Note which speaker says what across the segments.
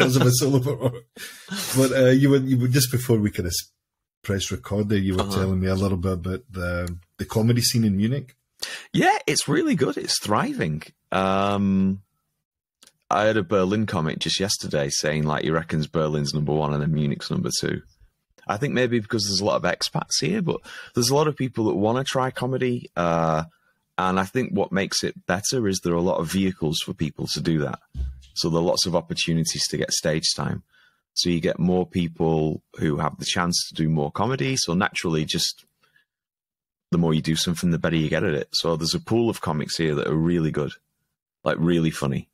Speaker 1: of a solo. But uh, you were you were just before we kind of press record there. You were uh-huh. telling me a little bit about the the comedy scene in Munich.
Speaker 2: Yeah, it's really good. It's thriving. Um, I heard a Berlin comic just yesterday saying like he reckons Berlin's number one and then Munich's number two. I think maybe because there's a lot of expats here, but there's a lot of people that want to try comedy. Uh, and I think what makes it better is there are a lot of vehicles for people to do that. So there are lots of opportunities to get stage time. So you get more people who have the chance to do more comedy. So naturally, just the more you do something, the better you get at it. So there's a pool of comics here that are really good, like really funny.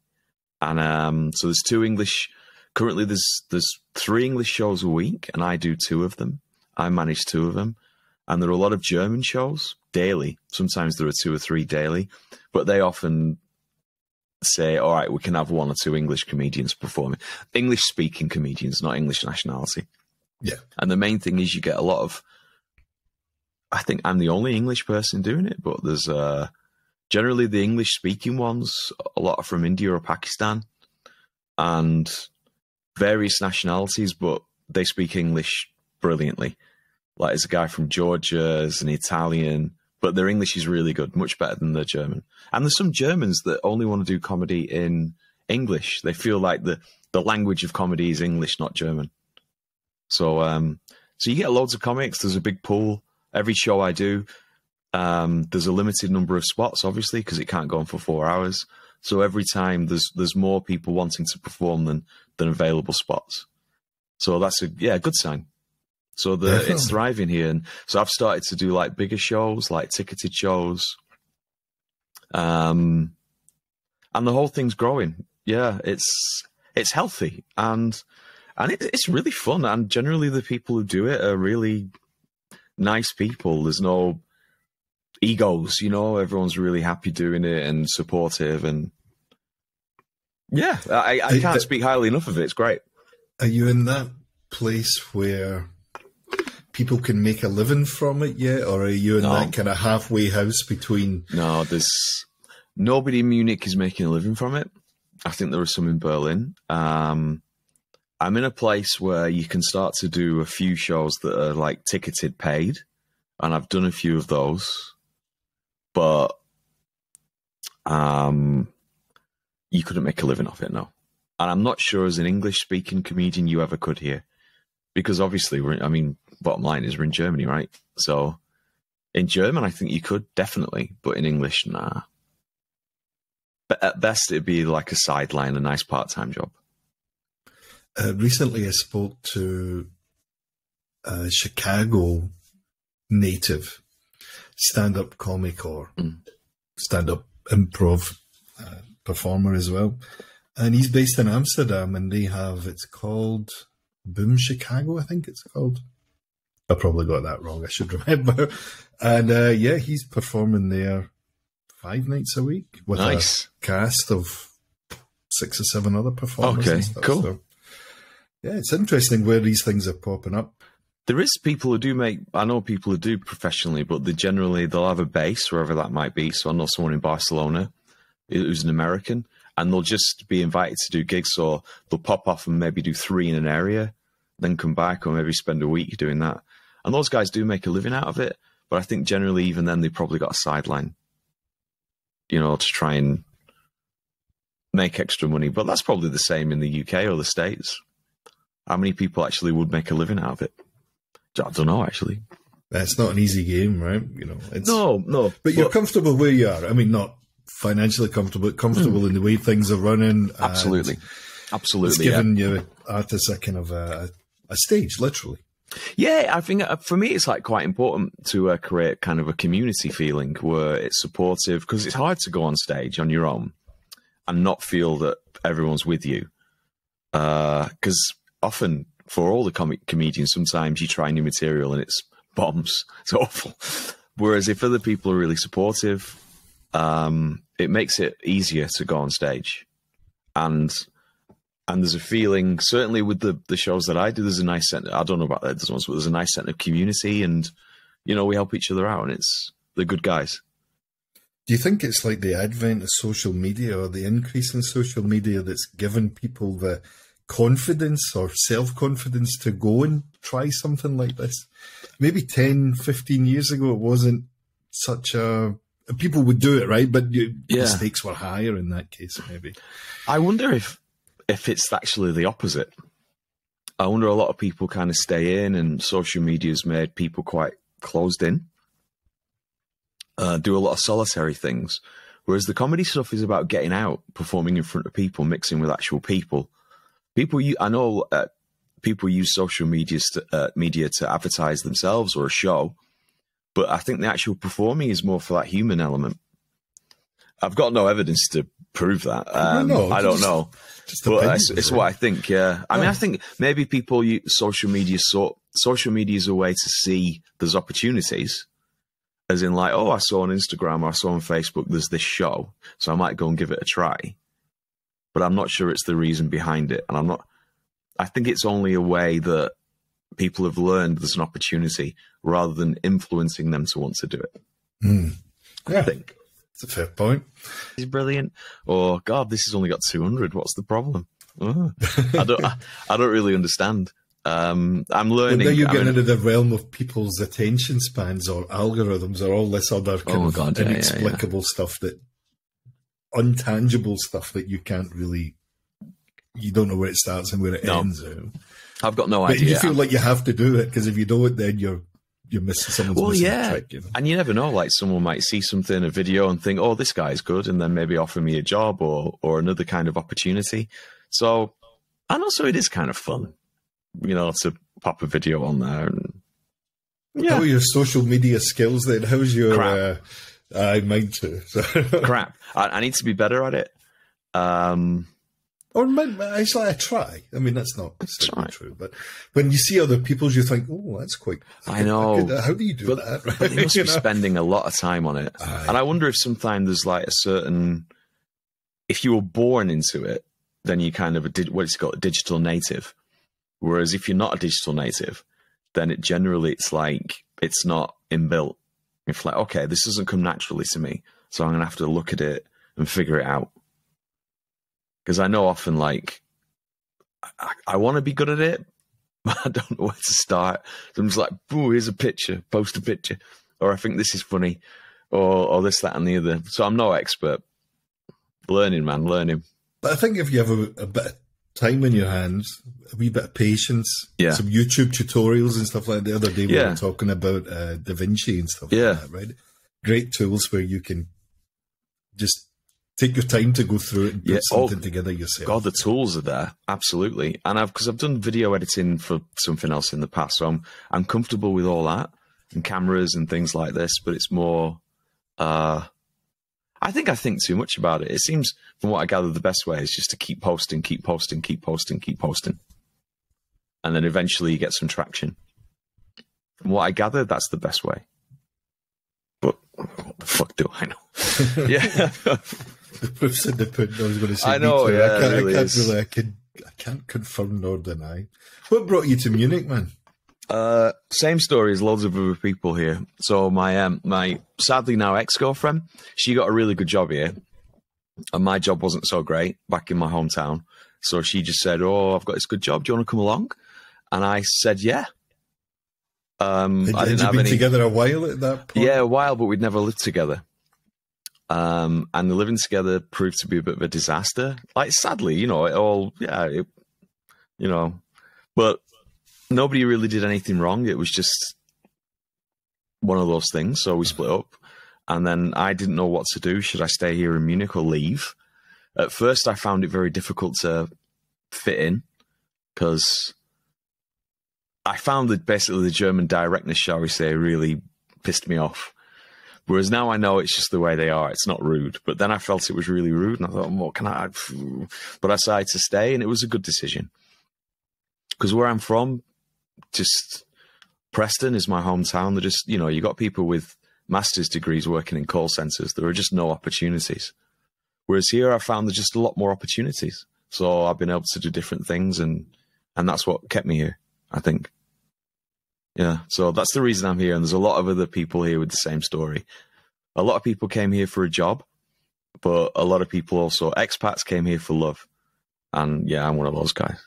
Speaker 2: And um, so there's two English. Currently, there's there's three English shows a week, and I do two of them. I manage two of them, and there are a lot of German shows daily. Sometimes there are two or three daily, but they often say, all right, we can have one or two English comedians performing. English speaking comedians, not English nationality.
Speaker 1: Yeah.
Speaker 2: And the main thing is you get a lot of I think I'm the only English person doing it, but there's uh generally the English speaking ones, a lot are from India or Pakistan and various nationalities, but they speak English brilliantly. Like there's a guy from Georgia, there's an Italian, but their English is really good, much better than their German. And there's some Germans that only want to do comedy in English. They feel like the the language of comedy is English, not German. So um, so you get loads of comics. There's a big pool. Every show I do, um, there's a limited number of spots, obviously, because it can't go on for four hours. So every time there's there's more people wanting to perform than than available spots. So that's a yeah good sign. So the it's thriving here, and so I've started to do like bigger shows, like ticketed shows, um, and the whole thing's growing. Yeah, it's it's healthy and and it, it's really fun. And generally, the people who do it are really nice people. There's no egos, you know. Everyone's really happy doing it and supportive, and yeah, I, I can't speak highly enough of it. It's great.
Speaker 1: Are you in that place where people can make a living from it yet, or are you in no. that kind of halfway house between?
Speaker 2: No, there's nobody in Munich is making a living from it. I think there are some in Berlin. Um, I'm in a place where you can start to do a few shows that are like ticketed paid, and I've done a few of those, but um, you couldn't make a living off it, no. And I'm not sure as an English speaking comedian you ever could here, because obviously we're. I mean, bottom line is we're in Germany, right? So in German, I think you could definitely, but in English, nah. But at best, it'd be like a sideline, a nice part time job.
Speaker 1: Uh, recently, I spoke to a Chicago native stand up comic or mm. stand up improv uh, performer as well. And he's based in Amsterdam and they have, it's called Boom Chicago, I think it's called. I probably got that wrong. I should remember. And uh, yeah, he's performing there five nights a week with nice. a cast of six or seven other performers. Okay, stuff, cool. So, yeah, it's interesting where these things are popping up.
Speaker 2: There is people who do make. I know people who do professionally, but they generally they'll have a base wherever that might be. So I know someone in Barcelona who's an American, and they'll just be invited to do gigs, or they'll pop off and maybe do three in an area, then come back, or maybe spend a week doing that. And those guys do make a living out of it, but I think generally, even then, they probably got a sideline, you know, to try and make extra money. But that's probably the same in the UK or the States. How many people actually would make a living out of it? I don't know, actually.
Speaker 1: It's not an easy game, right? You know,
Speaker 2: no, no.
Speaker 1: But you're comfortable where you are. I mean, not financially comfortable, but comfortable mm. in the way things are running.
Speaker 2: Absolutely, absolutely. It's
Speaker 1: given yeah. you artists a kind of a, a stage, literally.
Speaker 2: Yeah, I think uh, for me it's like quite important to uh, create kind of a community feeling where it's supportive because it's hard to go on stage on your own and not feel that everyone's with you. Because uh, often for all the comic comedians, sometimes you try new material and it's bombs. It's awful. Whereas if other people are really supportive, um, it makes it easier to go on stage. And and there's a feeling certainly with the the shows that I do there's a nice sense I don't know about the others ones but there's a nice sense of community and you know we help each other out and it's the good guys
Speaker 1: do you think it's like the advent of social media or the increase in social media that's given people the confidence or self confidence to go and try something like this. Maybe 10, 15 years ago, it wasn't such a. People would do it, right? But you,
Speaker 2: Yeah.
Speaker 1: the stakes were higher in that case, maybe.
Speaker 2: I wonder if if it's actually the opposite. I wonder a lot of people kind of stay in, and social media's made people quite closed in. Uh, do a lot of solitary things, whereas the comedy stuff is about getting out, performing in front of people, mixing with actual people. People, you, I know, uh, people use social media uh, media to advertise themselves or a show, but I think the actual performing is more for that human element. I've got no evidence to prove that. Um,
Speaker 1: no,
Speaker 2: I don't
Speaker 1: just-
Speaker 2: know
Speaker 1: Just
Speaker 2: but it's, it's what I think. Yeah, I mean, I think maybe people use social media. So social media is a way to see there's opportunities, as in like, oh, I saw on Instagram or I saw on Facebook there's this show, so I might go and give it a try. But I'm not sure it's the reason behind it, and I'm not. I think it's only a way that people have learned there's an opportunity rather than influencing them to want to do it.
Speaker 1: Hmm.
Speaker 2: I think
Speaker 1: it's a fair point.
Speaker 2: is brilliant, or God, this has only got 200. What's the problem? Oh, I don't, I, I don't really understand. Um, I'm learning.
Speaker 1: now you're
Speaker 2: I
Speaker 1: getting
Speaker 2: mean,
Speaker 1: into the realm of people's attention spans or algorithms or all this other kind
Speaker 2: Oh,
Speaker 1: of
Speaker 2: God, yeah, yeah, yeah.
Speaker 1: inexplicable stuff that untangible stuff that you can't really you don't know where it starts and where it
Speaker 2: No.
Speaker 1: ends.
Speaker 2: I've got no
Speaker 1: But
Speaker 2: idea.
Speaker 1: you feel like you have to do it because if you don't, then you're you're missing someone's
Speaker 2: Well,
Speaker 1: missing
Speaker 2: yeah.
Speaker 1: trick. You know?
Speaker 2: and you never know. Like someone might see something in a video and think, "Oh, this guy's good," and then maybe offer me a job or or another kind of opportunity. So, and also it is kind of fun, you know, to pop a video on there. And,
Speaker 1: How are
Speaker 2: yeah,
Speaker 1: your social media skills then? How's your?
Speaker 2: Crap.
Speaker 1: Uh, I mine too. So.
Speaker 2: crap. I, I need to be better at it. Um,
Speaker 1: Or mi- actually, I try. I mean, that's not
Speaker 2: Try.
Speaker 1: true. But when you see other people's, you think, "Oh, that's quite."
Speaker 2: I know.
Speaker 1: how do you do
Speaker 2: but,
Speaker 1: that?
Speaker 2: but they must be
Speaker 1: know?
Speaker 2: spending a lot of time on it.
Speaker 1: Aye.
Speaker 2: And I wonder if sometimes there's like a certain, if you were born into it, then you kind of a di- what's it called, a digital native. Whereas if you're not a digital native, then it generally it's like it's not inbuilt. It's like okay, this doesn't come naturally to me, so I'm gonna have to look at it and figure it out. Because I know often like I, I want to be good at it, but I don't know where to start. So I'm just like, "Boo, here's a picture, post a picture," or I think this is funny, or or this, that, and the other. So I'm no expert. Learning, man, learning.
Speaker 1: But I think if you have a, a bit of time in your hands, a wee bit of patience,
Speaker 2: Yeah.
Speaker 1: some YouTube tutorials and stuff like that. The other day we
Speaker 2: Yeah.
Speaker 1: were talking about uh, Da Vinci and stuff
Speaker 2: Yeah.
Speaker 1: like that, right? Great tools where you can just take your time to go through it and put
Speaker 2: Yeah. Oh,
Speaker 1: something together yourself.
Speaker 2: God, the tools are there, absolutely. And I've because I've done video editing for something else in the past, so I'm I'm comfortable with all that and cameras and things like this. But it's more, uh, I think I think too much about it. It seems, from what I gather, the best way is just to keep posting, keep posting, keep posting, keep posting, and then eventually you get some traction. From what I gather, that's the best way. But what the fuck do I know? yeah.
Speaker 1: The proof's in the pudding. I was going to say.
Speaker 2: I know,
Speaker 1: too.
Speaker 2: yeah,
Speaker 1: I can't,
Speaker 2: really
Speaker 1: I can't really. I can. I can't confirm nor deny. What brought you to Munich, man?
Speaker 2: Uh, same story as loads of other people here. So my um, my sadly now ex girlfriend, she got a really good job here, and my job wasn't so great back in my hometown. So she just said, "Oh, I've got this good job. Do you want to come along?" And I said, "Yeah." Um,
Speaker 1: Had,
Speaker 2: I didn't
Speaker 1: you
Speaker 2: have
Speaker 1: been
Speaker 2: any.
Speaker 1: together a while at that point?
Speaker 2: Yeah, a while, but we'd never lived together. Um, and the living together proved to be a bit of a disaster. Like, sadly, you know, it all, yeah, it, you know, but nobody really did anything wrong. It was just one of those things. So we split up. And then I didn't know what to do. Should I stay here in Munich or leave? At first, I found it very difficult to fit in because I found that basically the German directness, shall we say, really pissed me off. Whereas now I know it's just the way they are. It's not rude. But then I felt it was really rude, and I thought, what can I? But I decided to stay, and it was a good decision. Because where I'm from, just Preston is my hometown. They're just, you know, you got people with master's degrees working in call centers. There are just no opportunities. Whereas here, I found there's just a lot more opportunities. So I've been able to do different things, and and that's what kept me here. I think. Yeah, so that's the reason I'm here, and there's a lot of other people here with the same story. A lot of people came here for a job, but a lot of people also expats came here for love, and yeah, I'm one of those guys.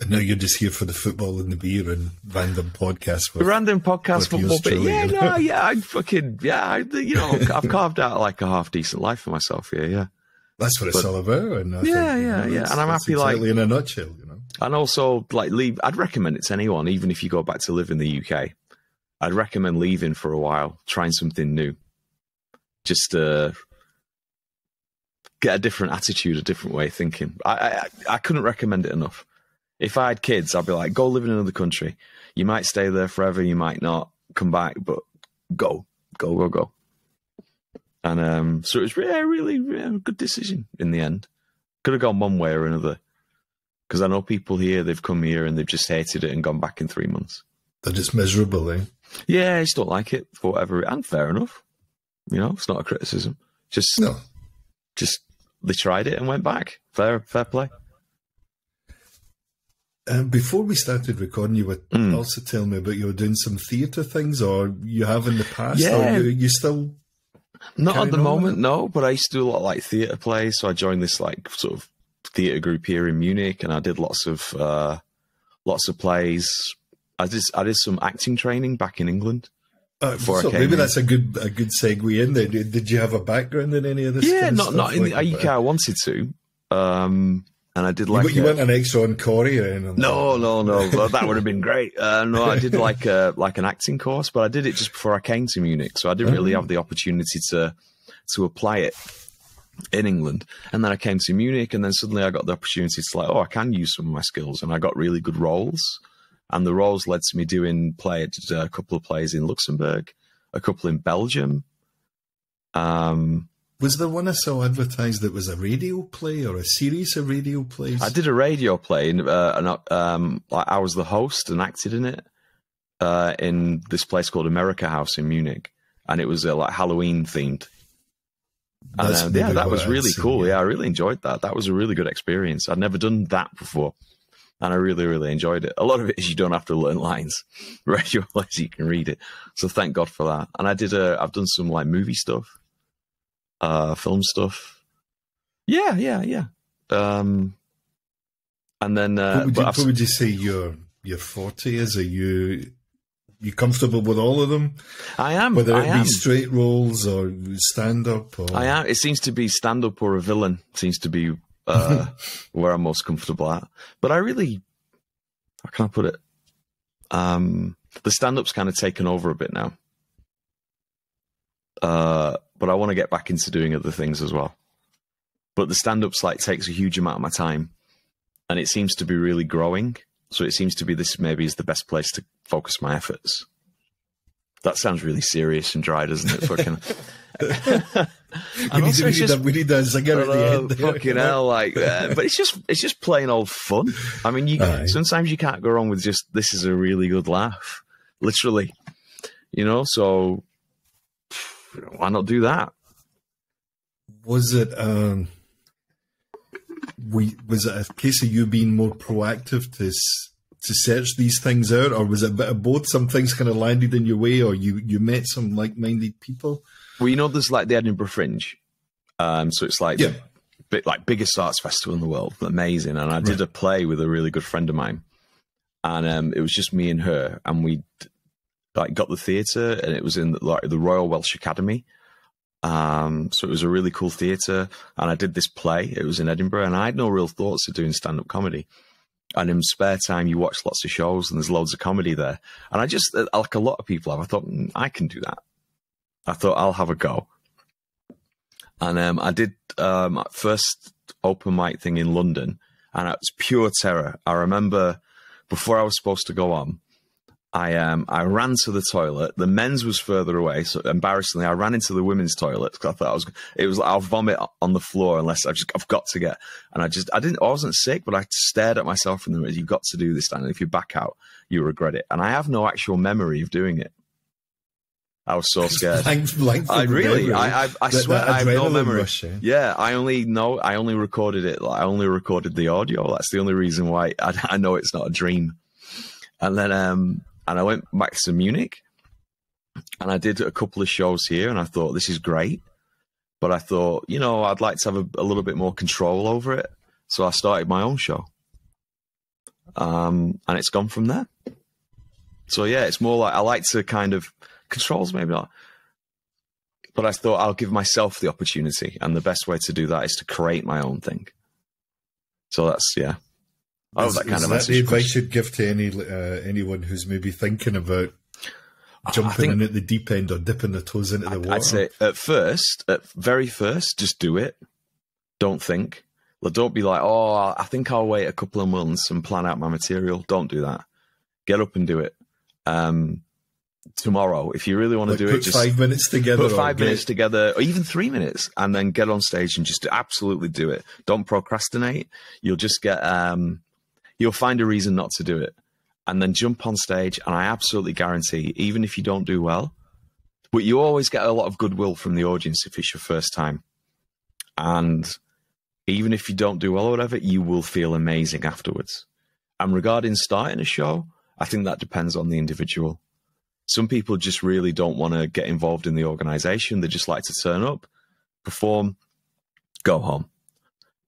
Speaker 1: And now you're just here for the football and the beer and random podcasts.
Speaker 2: With, random podcast football, but yeah, no, yeah, I fucking yeah, I, you know, I've carved out like a half decent life for myself here. Yeah,
Speaker 1: that's what it's all about. And I
Speaker 2: yeah, think, yeah, you know, yeah, and I'm happy
Speaker 1: like
Speaker 2: in
Speaker 1: a nutshell.
Speaker 2: And also, like, leave. I'd recommend it to anyone, even if you go back to live in the UK. I'd recommend leaving for a while, trying something new, just uh, get a different attitude, a different way of thinking. I, I I couldn't recommend it enough if I had kids, I'd be like, go live in another country. You might stay there forever, you might not come back, but go, go, go, go. And um, so it was really, really, really good decision in the end. Could have gone one way or another. Because I know people here, they've come here and they've just hated it and gone back in three months.
Speaker 1: They're just miserable, eh?
Speaker 2: Yeah, I just don't like it for whatever. And fair enough. You know, it's not a criticism. Just,
Speaker 1: no.
Speaker 2: just they tried it and went back. Fair, fair play.
Speaker 1: Um, before we started recording, you were mm. also telling me about you were doing some theatre things, or you have in the past. Yeah, you, you, still
Speaker 2: not at the moment, no. But I used to do a lot of like theatre plays, so I joined this like sort of theatre group here in Munich, and I did lots of uh, lots of plays. I did I did some acting training back in England.
Speaker 1: Uh, so maybe that's a good a good segue in there. Did, did you have a background in any of this?
Speaker 2: Yeah, not not in like, the UK. I wanted to. Um, and I did like
Speaker 1: you, you went an extra on Corrie or anything?
Speaker 2: No, no, no. well, that would have been great. Uh, no, I did like a like an acting course, but I did it just before I came to Munich, so I didn't really have the opportunity to to apply it in England. And then I came to Munich, and then suddenly I got the opportunity to like, oh, I can use some of my skills, and I got really good roles. And the roles led to me doing play a couple of plays in Luxembourg, a couple in Belgium. Um,
Speaker 1: was there one I saw advertised that was a radio play or a series of radio plays?
Speaker 2: I did a radio play, and, uh, and um, I was the host and acted in it uh, in this place called America House in Munich, and it was uh, like Halloween themed. And, uh, yeah, that was really cool. Yeah. I really enjoyed that. That was a really good experience. I'd never done that before, and I really, really enjoyed it. A lot of it is you don't have to learn lines, radio plays you can read it. So thank God for that. And I did. A, I've done some like movie stuff uh, film stuff. Yeah, yeah, yeah. Um, and then, uh,
Speaker 1: what, would you, what would you say your your forte is? Are you you comfortable with all of them?
Speaker 2: I am.
Speaker 1: Whether it
Speaker 2: I
Speaker 1: be
Speaker 2: am.
Speaker 1: straight roles or stand up, or
Speaker 2: I am. It seems to be stand up or a villain. Seems to be uh, where I'm most comfortable at. But I really, how can I put it? Um, the stand up's kind of taken over a bit now. Uh, but I want to get back into doing other things as well. But the stand up like takes a huge amount of my time and it seems to be really growing. So it seems to be this maybe is the best place to focus my efforts. That sounds really serious and dry, doesn't it? Fucking.
Speaker 1: we, need, we, just, need we need that zinger at the end.
Speaker 2: Fucking hell, like, uh, but it's just it's just plain old fun. I mean, you Aye. sometimes you can't go wrong with just this is a really good laugh, literally, you know. So why not do that?
Speaker 1: Was it um, we was it a case of you being more proactive to to search these things out, or was it a bit of both? Some things kind of landed in your way, or you you met some like minded people.
Speaker 2: Well, you know, there's like the Edinburgh Fringe, um, so it's like
Speaker 1: yeah.
Speaker 2: bit like biggest arts festival in the world, amazing. And I did right. a play with a really good friend of mine, and um, it was just me and her, and we like got the theatre, and it was in the, like the Royal Welsh Academy. Um, so it was a really cool theatre, and I did this play. It was in Edinburgh, and I had no real thoughts of doing stand up comedy. And in spare time, you watch lots of shows, and there's loads of comedy there. And I just, uh, like a lot of people have, I thought mm, I can do that. I thought I'll have a go. And um, I did um, first open mic thing in London, and it was pure terror. I remember before I was supposed to go on, I um I ran to the toilet. The men's was further away, so embarrassingly, I ran into the women's toilet because I thought I was. It was I'll vomit on the floor unless I just I've got to get. And I just I didn't I wasn't sick, but I stared at myself in the mirror. You've got to do this, and if you back out, you regret it. And I have no actual memory of doing it. I was so scared.
Speaker 1: Blank
Speaker 2: I really, I, I, I swear, I have no memory.
Speaker 1: Rush, yeah.
Speaker 2: yeah. I only know, I only recorded it. Like, I only recorded the audio. That's the only reason why I, I know it's not a dream. And then, um, and I went back to Munich and I did a couple of shows here and I thought, this is great. But I thought, you know, I'd like to have a, a little bit more control over it. So I started my own show. um, and it's gone from there. So yeah, it's more like I like to kind of controls maybe not, but I thought I'll give myself the opportunity, and the best way to do that is to create my own thing. So that's yeah.
Speaker 1: Is, that kind of that the advice you'd give to any uh, anyone who's maybe thinking about jumping think, in at the deep end or dipping their toes into the water?
Speaker 2: I'd say at first, at very first, just do it. Don't think. Well, don't be like, oh, I think I'll wait a couple of months and plan out my material. Don't do that. Get up and do it. Um, tomorrow, if you really want to like do it, just
Speaker 1: five minutes together.
Speaker 2: Put five minutes together, or even three minutes, and then get on stage and just absolutely do it. Don't procrastinate. You'll just get, um, you'll find a reason not to do it, and then jump on stage. And I absolutely guarantee, even if you don't do well, but you always get a lot of goodwill from the audience if it's your first time, and even if you don't do well or whatever, you will feel amazing afterwards. And regarding starting a show, I think that depends on the individual. Some people just really don't want to get involved in the organization. They just like to turn up, perform, go home.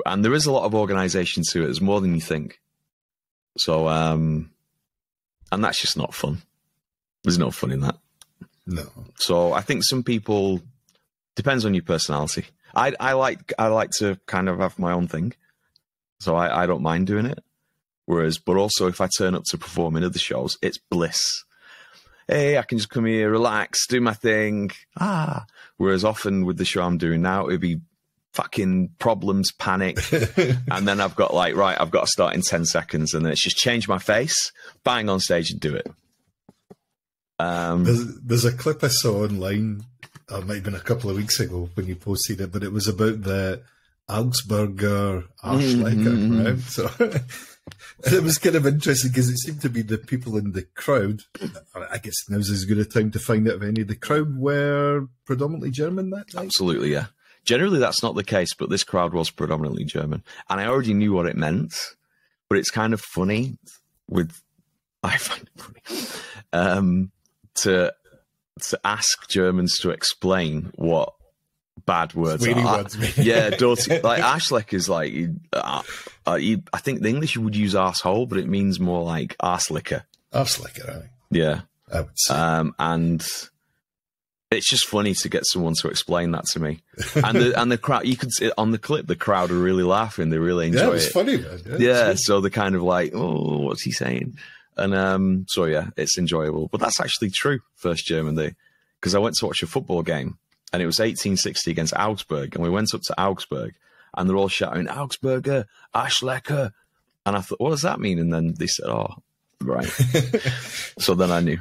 Speaker 2: And there is a lot of organization to it. There's more than you think. So, um, and that's just not fun. There's no fun in that.
Speaker 1: No.
Speaker 2: So I think some people depends on your personality. I I like I like to kind of have my own thing, so I, I don't mind doing it. Whereas, but also if I turn up to perform in other shows, it's bliss. Hey, I can just come here, relax, do my thing. Ah. Whereas often with the show I'm doing now, it'd be fucking problems, panic, and then I've got like right, I've got to start in ten seconds, and then it's just change my face, bang on stage, and do it.
Speaker 1: Um, there's, there's a clip I saw online uh, it might have been a couple of weeks ago when you posted it, but it was about the Augsburger Arschlecker, mm-hmm. right? So it was kind of interesting because it seemed to be the people in the crowd. I guess now's as good a time to find out if any of the crowd were predominantly German that
Speaker 2: night. Absolutely, yeah. Generally, that's not the case, but this crowd was predominantly German, and I already knew what it meant. But it's kind of funny with I find it funny um, to to ask Germans to explain what bad words are. Words yeah, dirty. like Arschleck is like, uh, uh, you, I think the English would use asshole, but it means more like arslicker.
Speaker 1: Arslicker, right?
Speaker 2: Yeah.
Speaker 1: I would say.
Speaker 2: Um, and it's just funny to get someone to explain that to me. And the and the crowd, you could see on the clip, the crowd are really laughing. They really enjoy yeah,
Speaker 1: it.
Speaker 2: It's
Speaker 1: funny, man.
Speaker 2: Yeah, yeah so they're kind of like, oh, what's he saying? And um, so yeah, it's enjoyable. But that's actually true. First German day, because I went to watch a football game, and it was 1860 against Augsburg, and we went up to Augsburg, and they're all shouting Augsburger, Arschlecker, and I thought, what does that mean? And then they said, oh, right. so then I knew.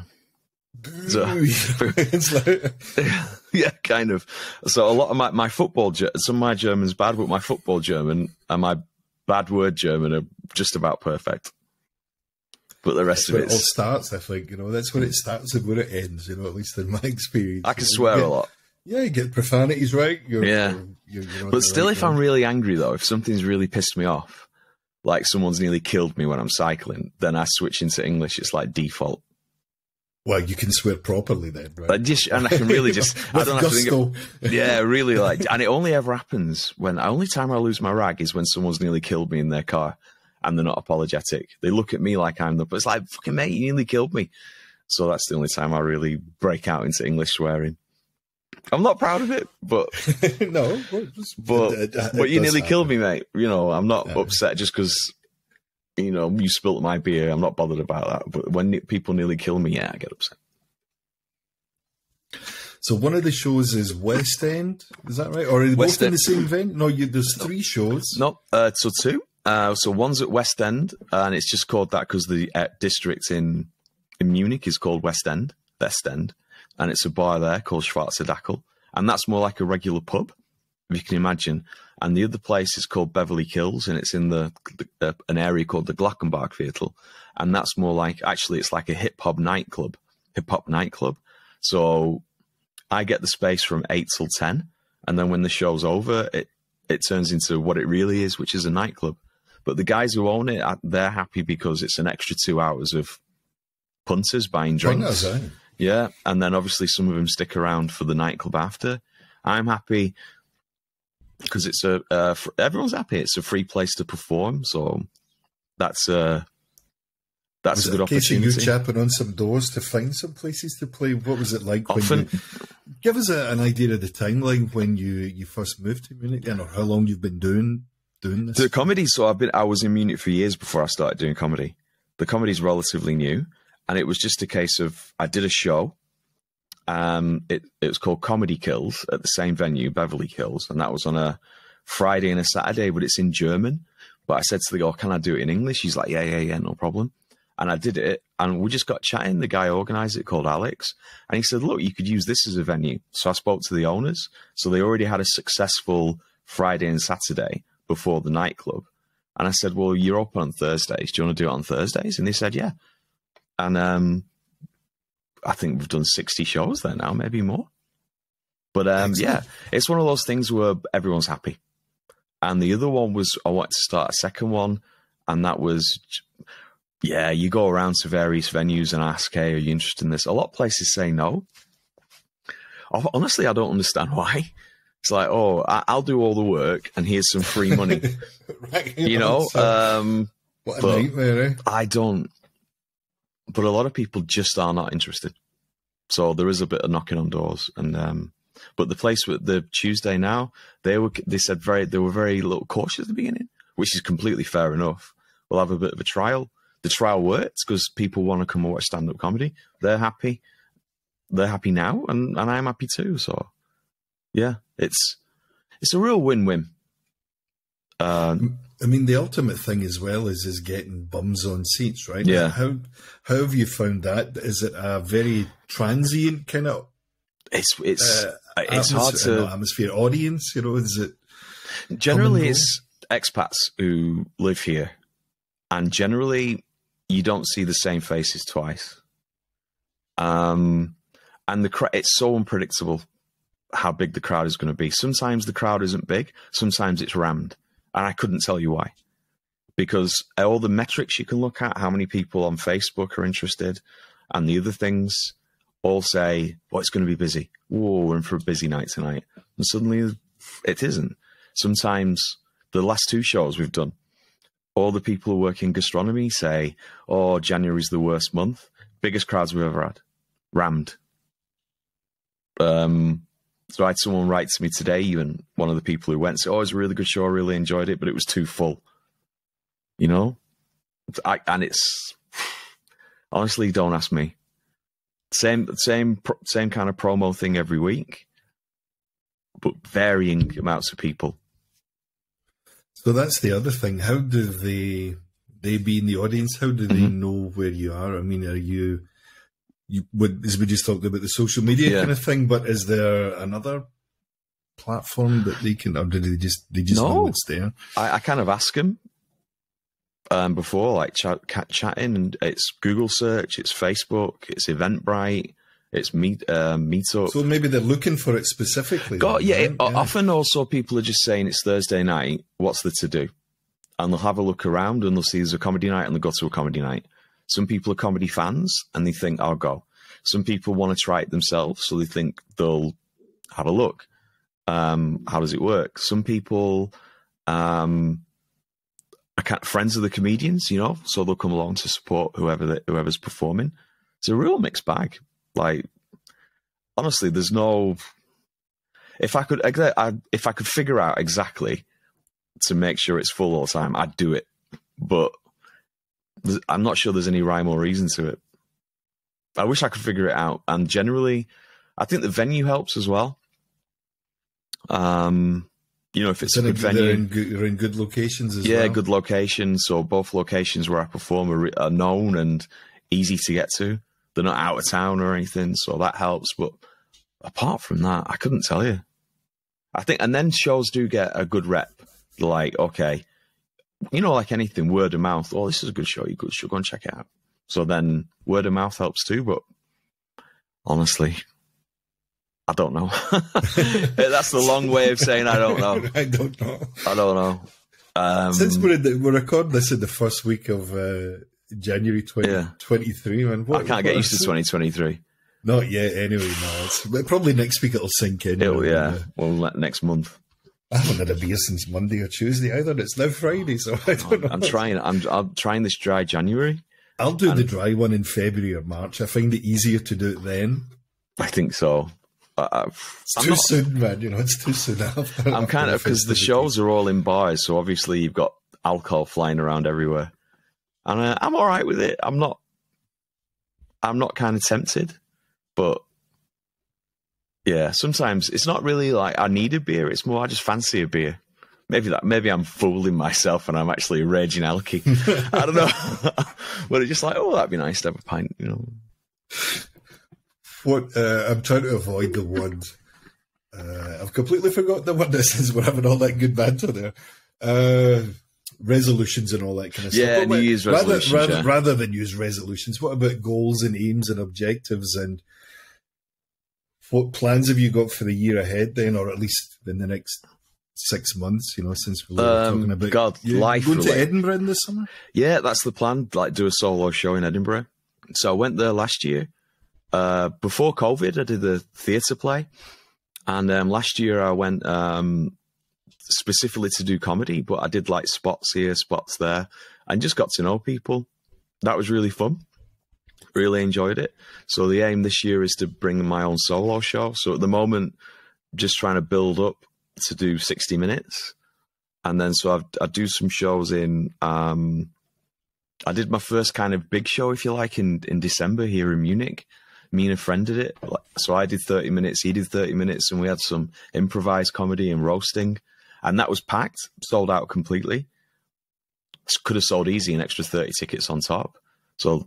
Speaker 2: So, like... yeah, kind of. So a lot of my, my football, some of my German's bad, but my football German and my bad word German are just about perfect but the rest
Speaker 1: that's
Speaker 2: of it
Speaker 1: all starts. I think you know that's where it starts and where it ends. You know, at least in my experience.
Speaker 2: I can swear
Speaker 1: get,
Speaker 2: a lot.
Speaker 1: Yeah, you get profanities right. You're,
Speaker 2: yeah, you're, you're but still, right if I'm really angry though, if something's really pissed me off, like someone's nearly killed me when I'm cycling, then I switch into English. It's like default.
Speaker 1: Well, you can swear properly then, right?
Speaker 2: I just, and I can really just, I don't have gusto. to think of, yeah, really like, and it only ever happens when, the only time I lose my rag is when someone's nearly killed me in their car and they're not apologetic. They look at me like I'm the, but it's like, fucking mate, you nearly killed me. So that's the only time I really break out into English swearing. I'm not proud of it, but
Speaker 1: no,
Speaker 2: but it, it, but you nearly happen. killed me, mate. You know, I'm not yeah. upset just because you know you spilt my beer. I'm not bothered about that. But when people nearly kill me, yeah, I get upset.
Speaker 1: So one of the shows is West End, is that right? Or are they both in the same event? No, you, there's three shows.
Speaker 2: No, uh, so two. Uh, so one's at West End, and it's just called that because the uh, district in in Munich is called West End, West End, and it's a bar there called Schwarzer Dackel, and that's more like a regular pub, if you can imagine. And the other place is called Beverly Kills, and it's in the, the uh, an area called the Glockenbach Viertel, and that's more like actually it's like a hip hop nightclub, hip hop nightclub. So I get the space from eight till ten, and then when the show's over, it it turns into what it really is, which is a nightclub. But the guys who own it, they're happy because it's an extra two hours of punters buying drinks. Punters? Yeah, and then obviously some of them stick around for the nightclub after. I'm happy because it's a uh, everyone's happy. It's a free place to perform, so that's a that's
Speaker 1: was
Speaker 2: a good
Speaker 1: opportunity. a case of you chapping on some doors to find some places to play? What was it like when
Speaker 2: Often,
Speaker 1: you give us a, an idea of the timeline when you you first moved to Munich, and or how long you've been doing doing this?
Speaker 2: the comedy. So I've been. I was in Munich for years before I started doing comedy. The comedy's relatively new, and it was just a case of I did a show. Um, it it was called Comedy Kills at the same venue, Beverly Kills, and that was on a Friday and a Saturday, but it's in German. But I said to the girl, "Can I do it in English?" She's like, "Yeah, yeah, yeah, no problem." And I did it, and we just got chatting. The guy organised it, called Alex, and he said, "Look, you could use this as a venue." So I spoke to the owners. So they already had a successful Friday and Saturday before the nightclub, and I said, "Well, you're open on Thursdays. Do you want to do it on Thursdays?" And they said, "Yeah." And um, I think we've done sixty shows there now, maybe more. But um, yeah, it's one of those things where everyone's happy. And the other one was I wanted to start a second one, and that was yeah, you go around to various venues and ask, hey, are you interested in this? A lot of places say no. Honestly, I don't understand why. It's like, oh, I'll do all the work and here's some free money.
Speaker 1: right,
Speaker 2: you know,
Speaker 1: so-
Speaker 2: um,
Speaker 1: what a nightmare, eh?
Speaker 2: I don't. But a lot of people just are not interested. So there is a bit of knocking on doors, and um, but the place with the Tuesday now, they were they said very they were very little cautious at the beginning, which is completely fair enough. We'll have a bit of a trial. The trial works because people want to come and watch stand up comedy. They're happy. They're happy now, and, and I'm happy too. So, yeah, it's it's a real win win. Uh,
Speaker 1: I mean, the ultimate thing as well is is getting bums on seats, right?
Speaker 2: Yeah.
Speaker 1: How how have you found that? Is it a very transient kind of
Speaker 2: it's it's
Speaker 1: uh,
Speaker 2: it's hard
Speaker 1: atmosphere-
Speaker 2: to
Speaker 1: atmosphere audience? You know, is it?
Speaker 2: Generally, it's expats who live here, and generally, you don't see the same faces twice. Um, and the cra- it's so unpredictable how big the crowd is going to be. Sometimes the crowd isn't big, sometimes it's rammed, and I couldn't tell you why. Because all the metrics you can look at, how many people on Facebook are interested, and the other things all say, "Oh, it's going to be busy. Whoa, we're in for a busy night tonight," and suddenly it isn't sometimes the last two shows we've done, all the people who work in gastronomy say, "Oh, January's the worst month. Biggest crowds we've ever had, rammed." Um, so I had someone write to me today, even one of the people who went, said, "Oh, it was a really good show. I really enjoyed it, but it was too full." You know, I, and it's honestly, don't ask me. Same, same, same kind of promo thing every week, but varying amounts of people.
Speaker 1: So that's the other thing. How do they they be in the audience? How do they
Speaker 2: Mhm.
Speaker 1: know where you are? I mean, are you you would as we just talked about the social media
Speaker 2: Yeah.
Speaker 1: kind of thing, but is there another platform that they can, or do they just they just know
Speaker 2: No.
Speaker 1: it's there?
Speaker 2: I, I kind of ask them um, before, like chat, chatting, and it's Google search, it's Facebook, it's Eventbrite, it's Meet um, Meetup.
Speaker 1: So maybe they're looking for it specifically.
Speaker 2: God, yeah, it- Often also people are just saying it's Thursday night. What's there to do? And they'll have a look around and they'll see there's a comedy night and they'll go to a comedy night. Some people are comedy fans and they think I'll go. Some people want to try it themselves, so they think they'll have a look. Um, how does it work? Some people um, are kind friends of the comedians, you know, so they'll come along to support whoever whoever's performing. It's a real mixed bag. Like honestly, there's no if I could if I could figure out exactly to make sure it's full all the time, I'd do it. But I'm not sure there's any rhyme or reason to it. I wish I could figure it out. And generally, I think the venue helps as well. Um, you know, if it's a good
Speaker 1: they're
Speaker 2: venue,
Speaker 1: in good, they're in good locations as
Speaker 2: yeah,
Speaker 1: well.
Speaker 2: good locations. So both locations where I perform are, are known and easy to get to. They're not out of town or anything, so that helps. But apart from that, I couldn't tell you. I think, and then shows do get a good rep. Like, okay, you know, like anything, word of mouth. Oh, this is a good show. You good should go and check it out. So then word of mouth helps too. But honestly, I don't know. That's the long way of saying I don't know.
Speaker 1: I don't know.
Speaker 2: I don't know. Um,
Speaker 1: Since we're in the, we're recording this in the first week of uh, January 2023, man. What,
Speaker 2: I can't get used to 2023.
Speaker 1: Not yet, anyway. No, it's but probably next week it'll sink in.
Speaker 2: It'll,
Speaker 1: know,
Speaker 2: yeah. Well, next month.
Speaker 1: I haven't had a beer since Monday or Tuesday either. It's now Friday, so I don't know.
Speaker 2: I'm trying. I'm, I'm trying this dry January,
Speaker 1: I'll do and the dry one in February or March. I find it easier to do it then.
Speaker 2: I think so.
Speaker 1: Uh, it's I'm too not, soon, man. You know, it's too soon.
Speaker 2: I'm kind of because the shows are all in bars, so obviously you've got alcohol flying around everywhere, and uh, I'm all right with it. I'm not. I'm not kind of tempted, but yeah, sometimes it's not really like I need a beer. It's more I just fancy a beer. Maybe that. Maybe I'm fooling myself and I'm actually a raging alky. I don't know. but it's just like, oh, that'd be nice to have a pint. You know.
Speaker 1: What uh, I'm trying to avoid the word. Uh, I've completely forgot the word this is. We're having all that good banter there. Uh, resolutions and all that kind of
Speaker 2: yeah,
Speaker 1: stuff.
Speaker 2: Yeah, New Year's resolutions.
Speaker 1: Rather,
Speaker 2: yeah.
Speaker 1: rather than use resolutions, what about goals and aims and objectives and what plans have you got for the year ahead then, or at least in the next six months? You know, since we were um, talking about
Speaker 2: God,
Speaker 1: you
Speaker 2: life
Speaker 1: going to Edinburgh in the summer.
Speaker 2: Yeah, that's the plan. Like do a solo show in Edinburgh. So I went there last year. Uh, before COVID, I did the theatre play, and um, last year I went um, specifically to do comedy, but I did like spots here, spots there, and just got to know people. That was really fun really enjoyed it. So the aim this year is to bring my own solo show. So at the moment, just trying to build up to do 60 minutes. And then so I've, I do some shows in, um, I did my first kind of big show, if you like, in, in December here in Munich. Me and a friend did it. So I did 30 minutes, he did 30 minutes, and we had some improvised comedy and roasting. And that was packed, sold out completely. Could have sold easy an extra 30 tickets on top. So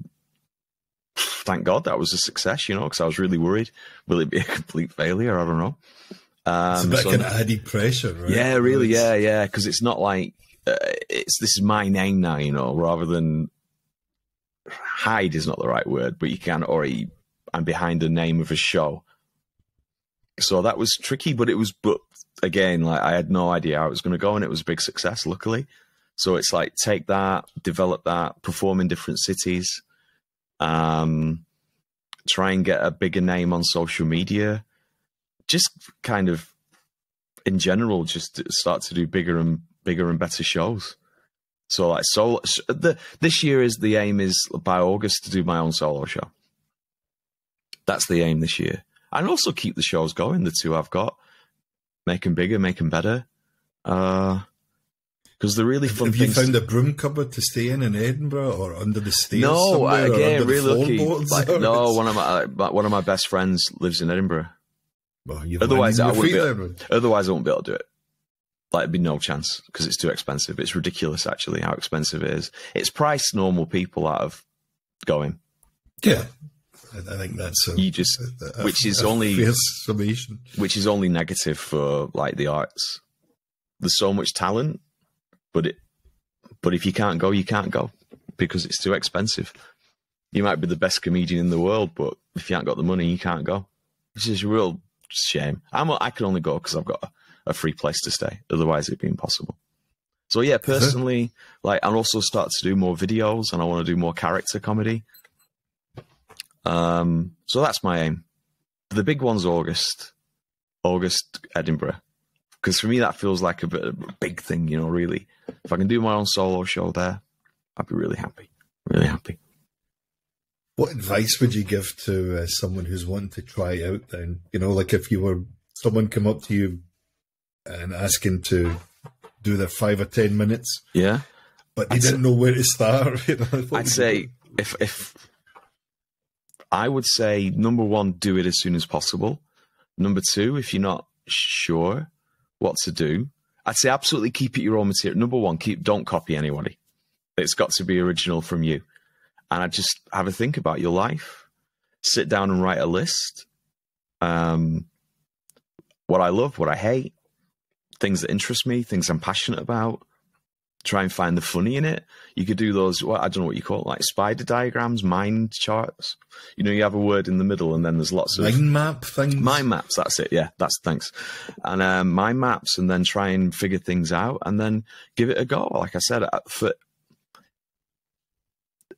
Speaker 2: thank God that was a success, you know, because I was really worried. Will it be a complete failure? I don't know.
Speaker 1: Um, it's a bit so, kind of added pressure, right?
Speaker 2: Yeah, really, yeah, yeah. Because it's not like uh, it's this is my name now, you know, rather than hide is not the right word, but you can already. I'm behind the name of a show, so that was tricky. But it was, but again, like I had no idea how it was going to go, and it was a big success, luckily. So it's like take that, develop that, perform in different cities um, try and get a bigger name on social media, just kind of in general, just start to do bigger and bigger and better shows. So like so the this year is the aim is by August to do my own solo show. That's the aim this year. And also keep the shows going, the two I've got. Make them bigger, make them better. Uh because the really fun.
Speaker 1: Have you found a broom cupboard to stay in in Edinburgh or under the stairs?
Speaker 2: No, again, really
Speaker 1: lucky.
Speaker 2: Like, no, one of my one of my best friends lives in Edinburgh.
Speaker 1: Well,
Speaker 2: otherwise, I wouldn't be able, otherwise I won't be able to do it. Like, it'd be no chance because it's too expensive. It's ridiculous, actually, how expensive it is. It's priced normal people out of going.
Speaker 1: Yeah, I think that's a,
Speaker 2: you just, a, a, which is only
Speaker 1: summation,
Speaker 2: which is only negative for like the arts. There's so much talent but it, but if you can't go, you can't go because it's too expensive. You might be the best comedian in the world, but if you haven't got the money, you can't go. Which is a real shame. I'm, I can only go because I've got a, a, free place to stay. Otherwise, it'd be impossible. So yeah, personally, like, I also start to do more videos, and I want to do more character comedy. Um, so that's my aim. The big one's August, August Edinburgh because for me that feels like a bit a big thing, you know. Really, if I can do my own solo show there, I'd be really happy, really happy.
Speaker 1: What advice would you give to uh, someone who's wanting to try out? Then you know, like if you were someone come up to you and asking to do their five or ten minutes,
Speaker 2: yeah,
Speaker 1: but they I'd didn't say, know where to start. You know,
Speaker 2: I'd say if if I would say number one, do it as soon as possible. Number two, if you're not sure, what to do. I'd say absolutely keep it your own material. Number one, keep don't copy anybody. It's got to be original from you. And I just have a think about your life. Sit down and write a list. Um, what I love, what I hate, things that interest me, things I'm passionate about, try and find the funny in it. You could do those, well, I don't know what you call it, like spider diagrams, mind charts. You know, you have a word in the middle and then there's lots of
Speaker 1: mind map things.
Speaker 2: Mind maps, that's it. Yeah, that's thanks. And um, mind maps, and then try and figure things out and then give it a go. Like I said, uh, for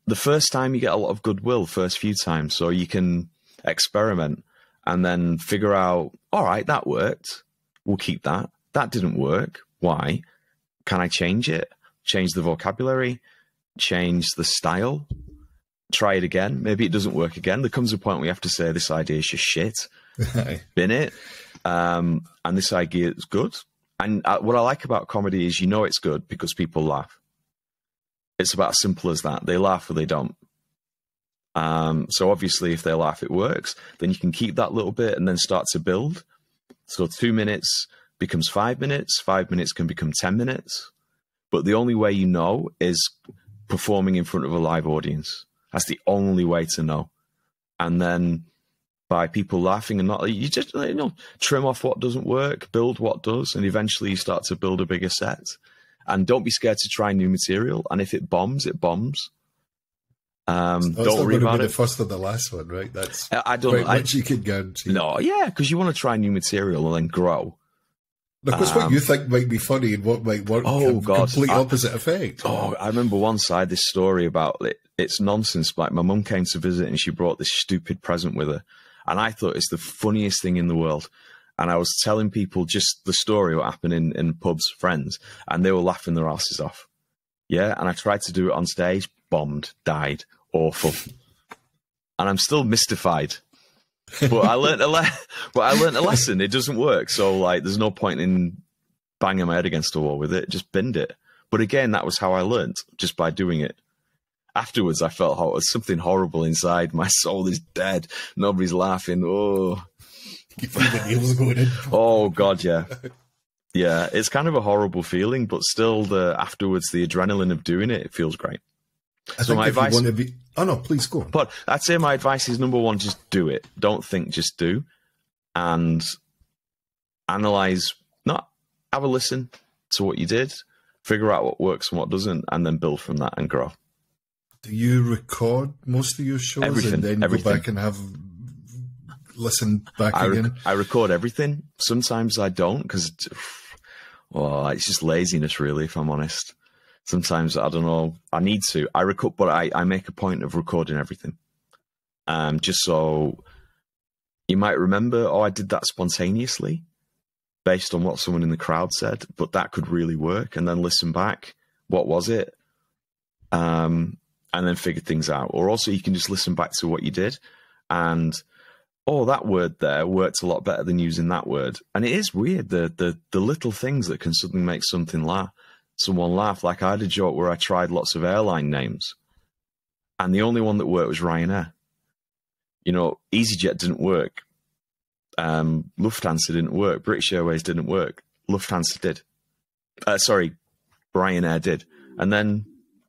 Speaker 2: the first time you get a lot of goodwill, first few times, so you can experiment and then figure out, all right, that worked. We'll keep that. That didn't work. Why? Can I change it? Change the vocabulary? Change the style? try it again. Maybe it doesn't work again. There comes a point where you have to say this idea is just shit. Bin it. Um, and this idea is good. And uh, what I like about comedy is you know it's good because people laugh. It's about as simple as that. They laugh or they don't. Um, so obviously, if they laugh, it works. Then you can keep that little bit and then start to build. So two minutes becomes five minutes. Five minutes can become ten minutes. But the only way you know is performing in front of a live audience. That's the only way to know. And then by people laughing and not, you just you know trim off what doesn't work, build what does, and eventually you start to build a bigger set. And don't be scared to try new material. And if it bombs, it bombs. Um, don't worry about
Speaker 1: it.
Speaker 2: The
Speaker 1: first or the last one, right? That's
Speaker 2: I don't.
Speaker 1: I, you can guarantee.
Speaker 2: No, yeah, because you want to try new material and then grow.
Speaker 1: Because um, what you think might be funny and what might work, oh god, complete I, opposite effect.
Speaker 2: Oh, I remember once I had this story about it. It's nonsense. Like my mum came to visit and she brought this stupid present with her, and I thought it's the funniest thing in the world. And I was telling people just the story what happened in in pubs, friends, and they were laughing their asses off. Yeah, and I tried to do it on stage, bombed, died, awful, and I'm still mystified but I learned a le- but I learned a lesson. It doesn't work. So like, there's no point in banging my head against the wall with it. Just bend it. But again, that was how I learned just by doing it. Afterwards, I felt oh, something horrible inside. My soul is dead. Nobody's laughing. Oh, oh God, yeah, yeah. It's kind of a horrible feeling, but still, the afterwards, the adrenaline of doing it, it feels great.
Speaker 1: I so my advice. Be, oh no, please go on.
Speaker 2: But I'd say my advice is number one: just do it. Don't think, just do, and analyze. Not have a listen to what you did, figure out what works and what doesn't, and then build from that and grow.
Speaker 1: Do you record most of your shows
Speaker 2: everything,
Speaker 1: and then
Speaker 2: everything.
Speaker 1: go back and have listen back
Speaker 2: I
Speaker 1: again?
Speaker 2: I record everything. Sometimes I don't because, well, it's just laziness, really. If I'm honest sometimes I don't know. I need to. I record, but I, I make a point of recording everything, um, just so you might remember. Oh, I did that spontaneously, based on what someone in the crowd said, but that could really work. And then listen back. What was it? Um, and then figure things out. Or also, you can just listen back to what you did, and oh, that word there worked a lot better than using that word. And it is weird the the the little things that can suddenly make something laugh someone laugh. Like I had a joke where I tried lots of airline names, and the only one that worked was Ryanair. You know, EasyJet didn't work. Um, Lufthansa didn't work. British Airways didn't work. Lufthansa did. Uh, sorry, Ryanair did. And then,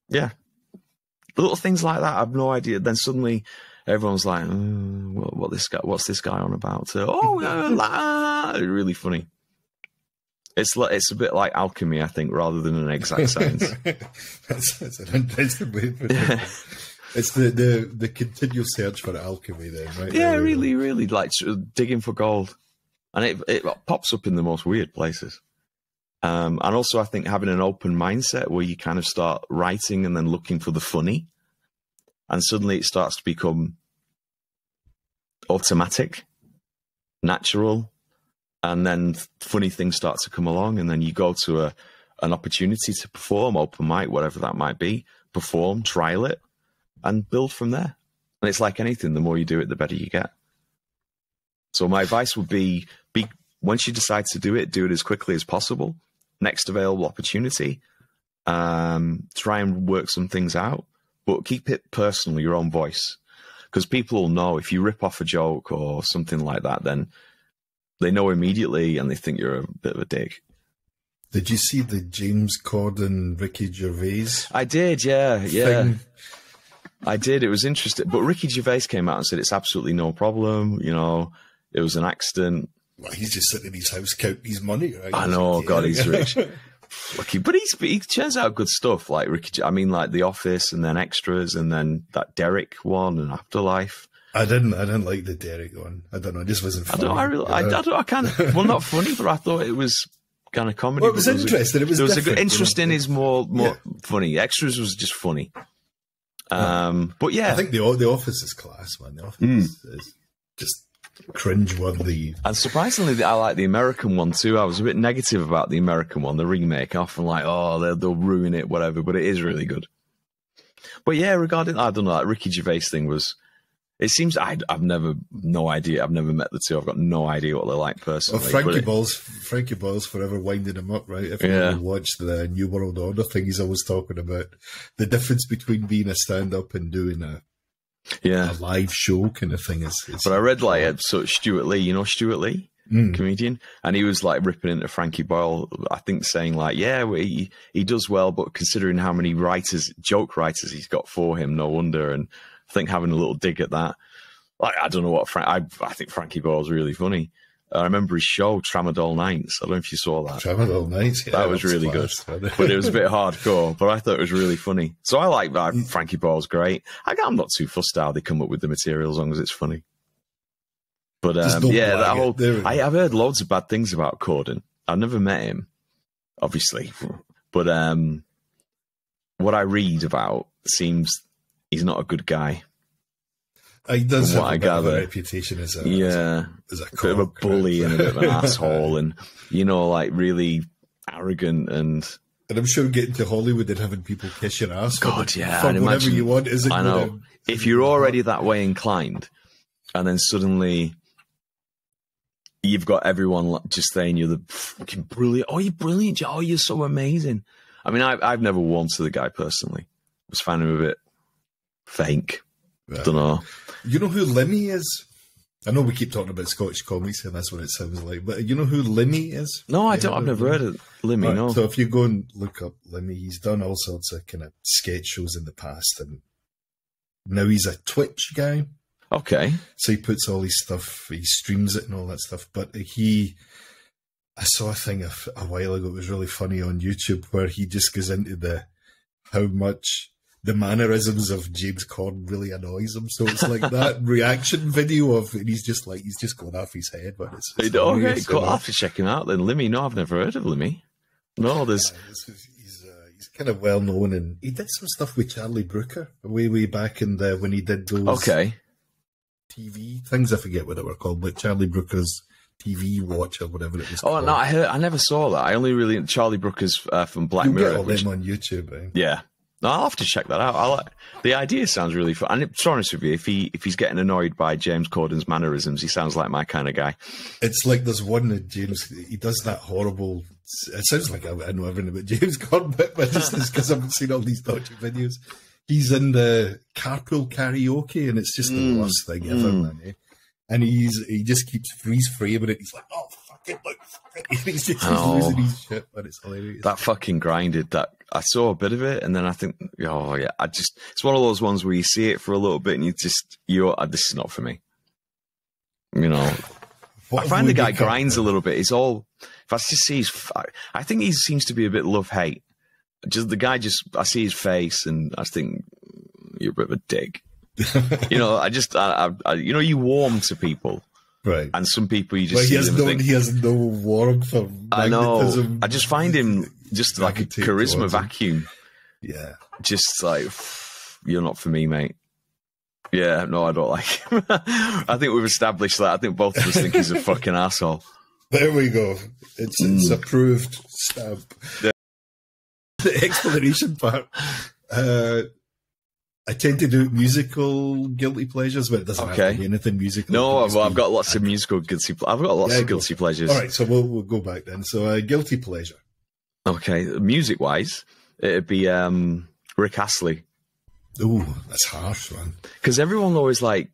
Speaker 2: yeah, little things like that. I have no idea. Then suddenly, everyone's like, mm, what, what, this guy? What's this guy on about? So, oh, really funny. It's it's a bit like alchemy, I think, rather than an exact science.
Speaker 1: that's, that's, an interesting way of it. It's the, the the continual search for alchemy, then, right?
Speaker 2: Yeah, there, really, really, like digging for gold, and it it pops up in the most weird places. Um, and also, I think having an open mindset where you kind of start writing and then looking for the funny, and suddenly it starts to become automatic, natural, and then funny things start to come along, and then you go to a an opportunity to perform, open mic, whatever that might be, perform, trial it, and build from there. And it's like anything: the more you do it, the better you get. So my advice would be: be once you decide to do it, do it as quickly as possible. Next available opportunity, um, try and work some things out, but keep it personal, your own voice, because people will know if you rip off a joke or something like that, then they know immediately and they think you're a bit of a dick.
Speaker 1: Did you see the James Corden Ricky Gervais?
Speaker 2: I did, yeah, yeah. Thing? I did. It was interesting, but Ricky Gervais came out and said it's absolutely no problem. You know, it was an accident.
Speaker 1: Well, he's just sitting in his house counting his money. Right?
Speaker 2: I know, God, he's rich. Lucky, but he's he turns out good stuff. Like Ricky, I mean, like The Office, and then Extras, and then that Derek one, and Afterlife.
Speaker 1: I didn't. I didn't like the Derek one. I don't know. It just wasn't. Funny,
Speaker 2: I don't. I really. I, I, don't. I of. Well, not funny, but I thought it was kind of comedy.
Speaker 1: Well, it was interesting. It was.
Speaker 2: There was a good interesting. Is more more yeah. funny. Extras was just funny. Um, but yeah,
Speaker 1: I think the the Office is class, man. The Office mm. is just cringe-worthy.
Speaker 2: And surprisingly, I like the American one too. I was a bit negative about the American one, the remake. Often like, oh, they'll, they'll ruin it, whatever. But it is really good. But yeah, regarding I don't know, that Ricky Gervais thing was. It seems I, have never, no idea. I've never met the two. I've got no idea what they're like personally.
Speaker 1: Well, Frankie it, Balls, Frankie Boyle's, forever winding him up, right? If you yeah. watched the New World Order thing, he's always talking about the difference between being a stand-up and doing a
Speaker 2: yeah
Speaker 1: a live show kind of thing. Is, is
Speaker 2: but I read like so Stewart Lee, you know Stewart Lee mm. comedian, and he was like ripping into Frankie Boyle. I think saying like, yeah, he he does well, but considering how many writers, joke writers, he's got for him, no wonder. And I think having a little dig at that. Like I don't know what Frank. I I think Frankie Boyle's really funny. I remember his show Tramadol Nights. I don't know if you saw that.
Speaker 1: Tramadol Nights, yeah,
Speaker 2: that was really good, but it was a bit hardcore. But I thought it was really funny. So I like that. Mm. Frankie Boyle's great. I, I'm not too fussed how they come up with the material as long as it's funny. But um, yeah, that whole I, have heard loads of bad things about Corden. I've never met him, obviously, but um, what I read about seems he's not a good guy.
Speaker 1: Uh, he does have a, gather, a reputation as a
Speaker 2: yeah,
Speaker 1: as a,
Speaker 2: a bit of a bully and a bit of an asshole, and you know, like really arrogant and.
Speaker 1: And I'm sure getting to Hollywood and having people kiss your ass.
Speaker 2: God, yeah,
Speaker 1: whatever imagine, you want, is it?
Speaker 2: I know. If you're already that way inclined, and then suddenly you've got everyone just saying you're the fucking brilliant. Oh, you're brilliant. Oh, you're so amazing. I mean, I've, I've never wanted the guy personally. I was finding him a bit fake. Yeah. Don't know.
Speaker 1: You know who Limmy is? I know we keep talking about Scottish comics and that's what it sounds like, but you know who Limmy is?
Speaker 2: No, I don't. I've never heard of Limmy. Right, no.
Speaker 1: So if you go and look up Limmy, he's done all sorts of kind of sketch shows in the past, and now he's a Twitch guy.
Speaker 2: Okay.
Speaker 1: So he puts all his stuff, he streams it and all that stuff. But he, I saw a thing a, a while ago. It was really funny on YouTube where he just goes into the how much the mannerisms of James Corden really annoys him. So it's like that reaction video of, and he's just like he's just going off his head. But it's, it's
Speaker 2: okay. Cool. I'll have to check him out then. Limmy, no, I've never heard of Limmy. No, there's.
Speaker 1: Yeah, he's, uh, he's kind of well known, and he did some stuff with Charlie Brooker way way back in the when he did those.
Speaker 2: Okay.
Speaker 1: TV things. I forget what they were called, but Charlie Brooker's TV Watch or whatever it was.
Speaker 2: Oh
Speaker 1: called.
Speaker 2: no, I heard. I never saw that. I only really Charlie Brooker's uh, from Black
Speaker 1: you
Speaker 2: Mirror.
Speaker 1: Get all which, them on YouTube. Eh?
Speaker 2: Yeah, I'll have to check that out. I like the idea. Sounds really fun. And to be honest with you, if he if he's getting annoyed by James Corden's mannerisms, he sounds like my kind of guy.
Speaker 1: It's like there's one that James he does that horrible. It sounds like I, I know everything about James Corden, but, but just because I've seen all these dodgy videos. He's in the carpool karaoke, and it's just the mm. worst thing ever, mm. man. Eh? and he's he just keeps freeze framing it. He's like, oh fuck it, look, fuck. He's just oh, losing his shit, but it's hilarious.
Speaker 2: That fucking grinded. That I saw a bit of it, and then I think, oh yeah, I just it's one of those ones where you see it for a little bit, and you just you uh, this is not for me. You know, I find the guy grinds a little bit. He's all. If I just see his, I think he seems to be a bit love hate. Just the guy, just I see his face, and I think you're a bit of a dick. you know, I just, I, I, you know, you warm to people.
Speaker 1: Right.
Speaker 2: And some people you just
Speaker 1: well,
Speaker 2: he
Speaker 1: has no
Speaker 2: think,
Speaker 1: he has no warmth or
Speaker 2: I know. I just find him just like a charisma vacuum.
Speaker 1: Yeah.
Speaker 2: Just like you're not for me, mate. Yeah, no, I don't like him. I think we've established that. I think both of us think he's a fucking asshole.
Speaker 1: There we go. It's it's mm. approved stamp. Yeah. The explanation part. Uh, I tend to do musical guilty pleasures, but it doesn't okay. have to be anything musical.
Speaker 2: No, well, I've got lots of musical guilty. I've got lots yeah, of guilty pleasures.
Speaker 1: All right, so we'll we'll go back then. So, uh, guilty pleasure.
Speaker 2: Okay, music wise, it'd be um, Rick Astley.
Speaker 1: Oh, that's harsh, man.
Speaker 2: Because everyone always like.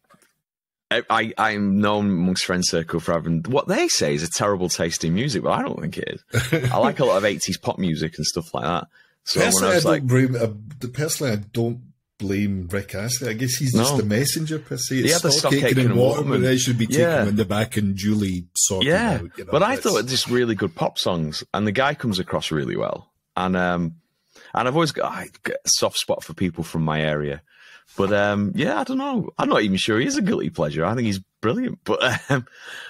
Speaker 2: I, I'm known amongst friend circle for having what they say is a terrible taste in music, but I don't think it is. I like a lot of 80s pop music and stuff like that.
Speaker 1: So personally, I, I, don't like, blame, uh, personally, I don't blame Rick Astley. I guess he's just no. the messenger per se. It's
Speaker 2: yeah, the stock aitken and water,
Speaker 1: but they should be taken yeah. in the back and Julie sorted yeah. out.
Speaker 2: You know, but I thought it just really good pop songs, and the guy comes across really well. And um, and I've always got, got a soft spot for people from my area. But um, yeah, I don't know. I'm not even sure he is a guilty pleasure. I think he's brilliant. But um,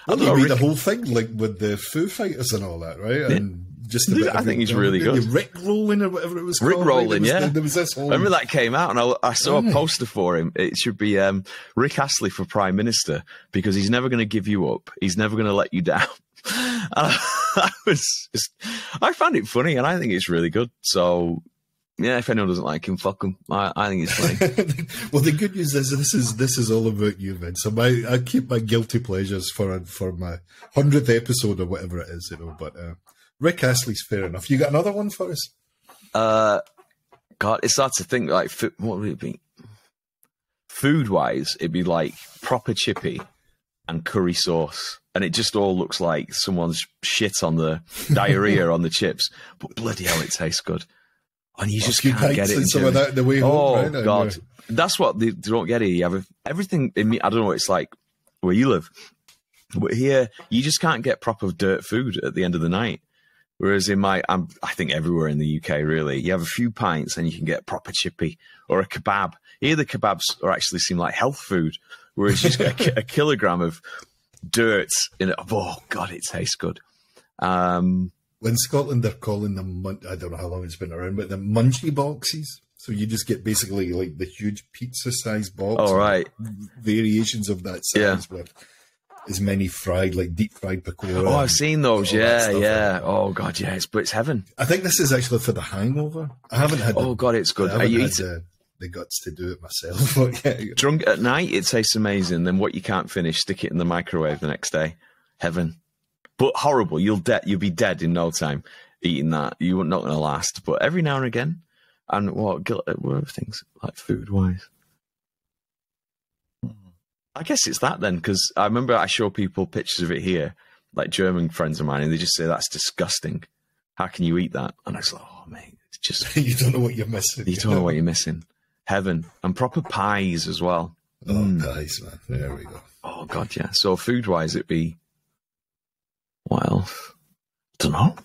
Speaker 1: well, I don't know. Rick... the whole thing, like with the Foo Fighters and all that, right? And just
Speaker 2: I think he's really good.
Speaker 1: Rick Rolling or whatever it was
Speaker 2: Rick
Speaker 1: called.
Speaker 2: Rolling,
Speaker 1: right?
Speaker 2: yeah.
Speaker 1: there was this whole...
Speaker 2: Remember that came out, and I, I saw a poster for him. It should be um, Rick Astley for Prime Minister because he's never going to give you up. He's never going to let you down. I, I was just, I found it funny, and I think it's really good. So Yeah, if anyone doesn't like him, fuck him. I, I think he's funny.
Speaker 1: well, the good news is this is this is all about you, Vince. So my I keep my guilty pleasures for for my hundredth episode or whatever it is, you know. But uh, Rick Astley's fair enough. You got another one for us?
Speaker 2: Uh, God, it's hard to think like what would it be? Food wise, it'd be like proper chippy and curry sauce, and it just all looks like someone's shit on the diarrhea on the chips. But bloody hell, it tastes good and you just can't get it.
Speaker 1: some of that the way home,
Speaker 2: oh
Speaker 1: right?
Speaker 2: god, that's what they, they, don't get. You have everything. In me, I don't know what it's like where you live, but here you just can't get proper dirt food at the end of the night. Whereas in my, I'm, I think everywhere in the UK, really, you have a few pints and you can get proper chippy or a kebab. Here, the kebabs are actually seem like health food, whereas you just get a, a kilogram of dirt in it. Oh god, it tastes good. Um,
Speaker 1: in Scotland, they're calling them, I don't know how long it's been around, but the munchie boxes. So you just get basically like the huge pizza sized box.
Speaker 2: All right.
Speaker 1: Variations of that size yeah. with as many fried, like deep fried pakora.
Speaker 2: Oh, I've seen those. Yeah, yeah. Like oh, God, yeah. It's, but it's heaven.
Speaker 1: I think this is actually for the hangover. I haven't had
Speaker 2: Oh,
Speaker 1: the,
Speaker 2: God, it's good. Are you eating?
Speaker 1: The, the guts to do it myself. Yeah.
Speaker 2: Drunk at night, it tastes amazing. Then what you can't finish, stick it in the microwave the next day. Heaven but horrible. You'll dead. You'll be dead in no time eating that. You're not going to last. But every now and again, and what uh, what things like food wise. I guess it's that then, because I remember I show people pictures of it here, like German friends of mine, and they just say that's disgusting. How can you eat that? And I was like, oh mate, it's just
Speaker 1: you don't know what you're missing.
Speaker 2: You don't know what you're missing. Heaven and proper pies as well.
Speaker 1: Oh, mm. pies, man! There we go.
Speaker 2: Oh god, yeah. So food wise, it'd be what else? Don't know.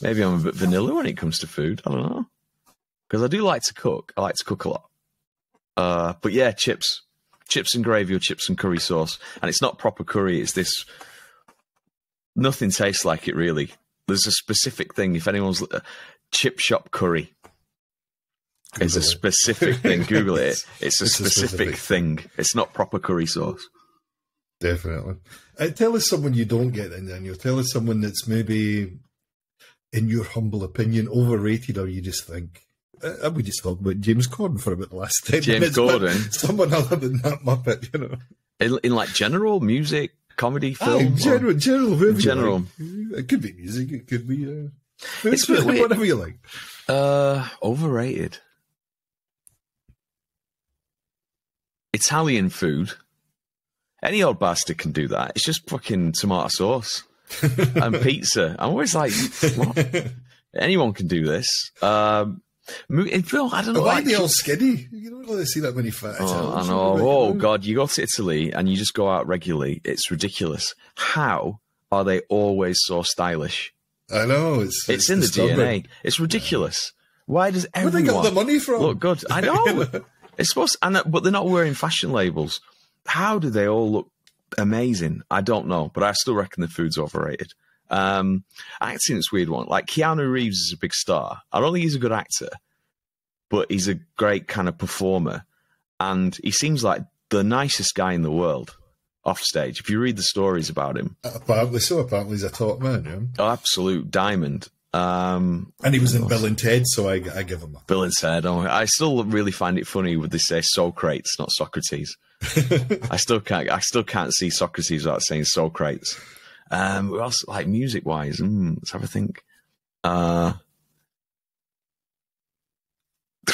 Speaker 2: Maybe I'm a bit vanilla when it comes to food. I don't know. Because I do like to cook. I like to cook a lot. Uh, but yeah, chips. Chips and gravy or chips and curry sauce. And it's not proper curry, it's this. Nothing tastes like it really. There's a specific thing. If anyone's. Uh, chip shop curry. Google it's a specific thing. Google it. It's a, it's specific, specific thing. It's not proper curry sauce.
Speaker 1: Definitely. Uh, tell us someone you don't get in, Daniel. Tell us someone that's maybe, in your humble opinion, overrated, or you just think. Uh, we just talked about James Corden for about the last ten
Speaker 2: James
Speaker 1: minutes.
Speaker 2: Corden.
Speaker 1: Someone other than that Muppet, you know.
Speaker 2: In, in like general music, comedy, film,
Speaker 1: oh, general, general,
Speaker 2: general.
Speaker 1: Like. It could be music. It could be. Uh, it's whatever you like.
Speaker 2: Uh, overrated. Italian food. Any old bastard can do that. It's just fucking tomato sauce and pizza. I'm always like, what? anyone can do this. Um, I don't know.
Speaker 1: Why are they all skinny? You don't really see that many fat.
Speaker 2: Oh, I know. Oh god, you go to Italy and you just go out regularly. It's ridiculous. How are they always so stylish?
Speaker 1: I know. It's
Speaker 2: it's, it's in the DNA. It's ridiculous. Why does everyone?
Speaker 1: Where they got the money from?
Speaker 2: Look good. I know. it's supposed, and uh, but they're not wearing fashion labels how do they all look amazing? I don't know, but I still reckon the food's overrated. Um, acting's weird one. Like Keanu Reeves is a big star. I don't think he's a good actor, but he's a great kind of performer, and he seems like the nicest guy in the world off stage. If you read the stories about him,
Speaker 1: apparently so. Apparently he's a top man. Yeah,
Speaker 2: oh, absolute diamond. Um,
Speaker 1: and he was in Bill and Ted, so I, I give him a
Speaker 2: Bill and Ted. Oh, I still really find it funny when they say Socrates, not Socrates. I still can't. I still can't see Socrates without saying Socrates. Um, what else? Like music wise, mm, let's have a think. Uh,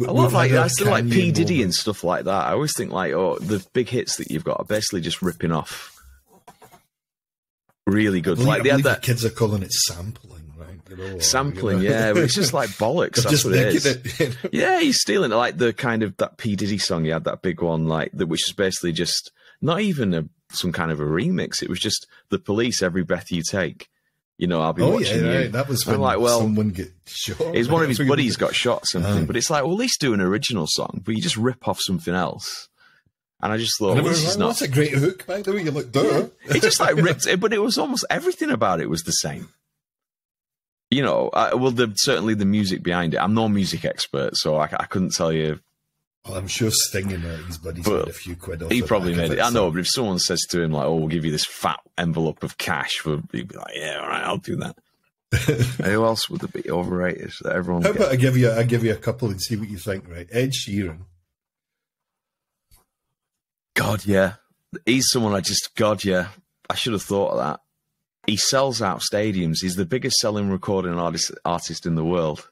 Speaker 2: I love like I still like P Diddy and stuff like that. I always think like, oh, the big hits that you've got are basically just ripping off really good.
Speaker 1: Believe,
Speaker 2: like
Speaker 1: they had that kids are calling it sampling, right?
Speaker 2: You sampling, you know? yeah, but it's just like bollocks. that's what it is. It, Yeah, he's stealing. Like the kind of that P Diddy song he had, that big one, like that, which is basically just not even a some kind of a remix. It was just the police. Every breath you take. You know, I'll be oh, watching
Speaker 1: yeah,
Speaker 2: you.
Speaker 1: Right. That was when like, well, someone get shot.
Speaker 2: It's one of his buddies got shot, uh. something. But it's like, well, at least do an original song, but you just rip off something else. And I just thought, well, this is not.
Speaker 1: That's a great hook, by the way. You look, duh.
Speaker 2: it just like ripped it, but it was almost everything about it was the same. You know, I, well, the, certainly the music behind it. I'm no music expert, so I, I couldn't tell you.
Speaker 1: Well, I'm sure Sting and uh, his buddies made a few quid off.
Speaker 2: He probably made it. it. I know, but if someone says to him like, "Oh, we'll give you this fat envelope of cash," for he'd be like, "Yeah, all right, I'll do that." Who else would be overrated that everyone?
Speaker 1: How about I give you I give you a couple and see what you think? Right, Ed Sheeran.
Speaker 2: God, yeah, he's someone I just God, yeah, I should have thought of that. He sells out stadiums. He's the biggest selling recording artist artist in the world,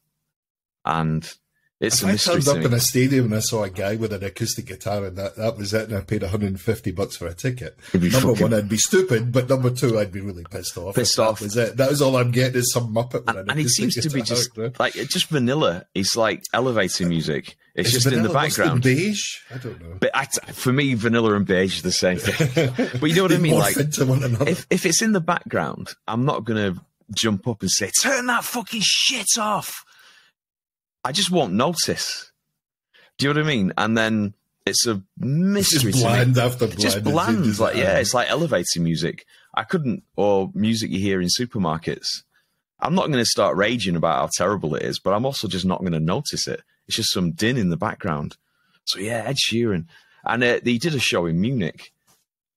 Speaker 2: and it's
Speaker 1: if I turned up in a stadium and I saw a guy with an acoustic guitar and that, that was it, and I paid 150 bucks for a ticket. Number
Speaker 2: fucking-
Speaker 1: one, I'd be stupid, but number two, I'd be really pissed off.
Speaker 2: Pissed off.
Speaker 1: That was it. That was all I'm getting is some muppet with an
Speaker 2: and, and it seems to be just
Speaker 1: know?
Speaker 2: like just vanilla. It's like elevator music. It's
Speaker 1: Is
Speaker 2: just in the
Speaker 1: vanilla worse than
Speaker 2: background.
Speaker 1: beige? I don't know.
Speaker 2: But I, for me, vanilla and beige is the same thing. but you know what I mean? Like,
Speaker 1: into one another.
Speaker 2: if if it's in the background, I'm not gonna jump up and say, "Turn that fucking shit off." I just won't notice. Do you know what I mean? And then it's a
Speaker 1: It's
Speaker 2: mystery
Speaker 1: just
Speaker 2: to me.
Speaker 1: bland after bland.
Speaker 2: just bland.
Speaker 1: it's-
Speaker 2: like yeah, it's like elevator music. I couldn't, or music you hear in supermarkets. I'm not going to start raging about how terrible it is, but I'm also just not going to notice it. It's just some din in the background. So yeah, Ed Sheeran, and uh, he did a show in Munich.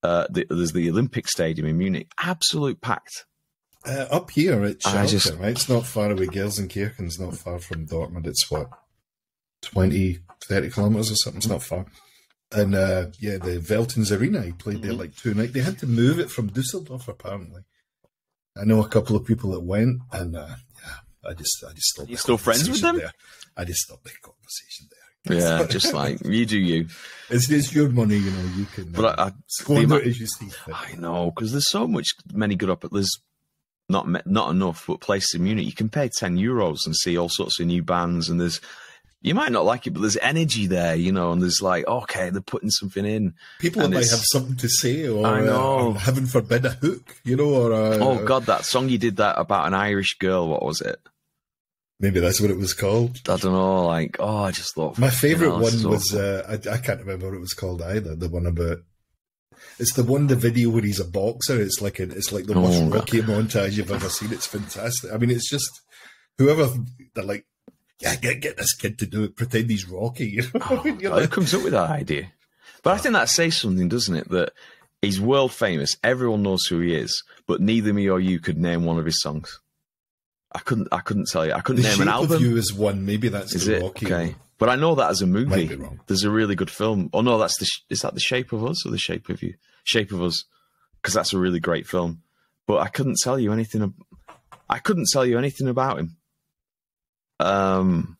Speaker 2: Uh, the, there's the Olympic Stadium in Munich, absolute packed.
Speaker 1: Uh, up here at
Speaker 2: I
Speaker 1: Schalke,
Speaker 2: just-
Speaker 1: right? It's not far away. Gelsenkirchen's not far from Dortmund. It's what, 20, 30 kilometres or something? It's not far. And uh, yeah, the Veltins Arena, he played
Speaker 2: Mm-hmm.
Speaker 1: there like two nights. They had to move it from Dusseldorf, apparently. I know a couple of people that went, and uh, yeah, I just, I just stopped.
Speaker 2: You still friends with them?
Speaker 1: There. I just stopped the conversation there.
Speaker 2: Yeah, just like you do you.
Speaker 1: It's, it's your money, you know. You can uh,
Speaker 2: But I, I,
Speaker 1: squander
Speaker 2: the
Speaker 1: it as you see fit.
Speaker 2: I know because there's so much many good up. At there's not not enough, but places in Munich you can pay ten euros and see all sorts of new bands, and there's you might not like it, but there's energy there, you know, and there's like okay, they're putting something in.
Speaker 1: People might have something to say, or,
Speaker 2: I
Speaker 1: uh,
Speaker 2: know.
Speaker 1: or heaven forbid, a hook, you know, or uh,
Speaker 2: Oh God, that song you did that about an Irish girl. What was it?
Speaker 1: maybe that's what it was called.
Speaker 2: I don't know. Like oh, I just thought
Speaker 1: My favorite
Speaker 2: this
Speaker 1: one was uh, I, I can't remember what it was called either. The one about it's the one the video where he's a boxer. It's like a, it's like the
Speaker 2: Oh,
Speaker 1: most rocky montage you've ever seen. It's fantastic. I mean, it's just whoever they're like, yeah, get get this kid to do it. Pretend he's Rocky. You know,
Speaker 2: Oh,
Speaker 1: I mean, you're
Speaker 2: God, who comes up with that idea? But I think that says something, doesn't it? That he's world famous. Everyone knows who he is, but neither me or you could name one of his songs. I couldn't. I couldn't tell you. I couldn't
Speaker 1: the
Speaker 2: name an album.
Speaker 1: you is one. Maybe that's
Speaker 2: Is
Speaker 1: the
Speaker 2: it
Speaker 1: Rocky.
Speaker 2: okay?
Speaker 1: one.
Speaker 2: But I know that as a movie, there's a really good film. Oh no, that's the sh- is that the Shape of Us or the Shape of You? Shape of Us, because that's a really great film. But I couldn't tell you anything. I couldn't tell you anything about him. Um,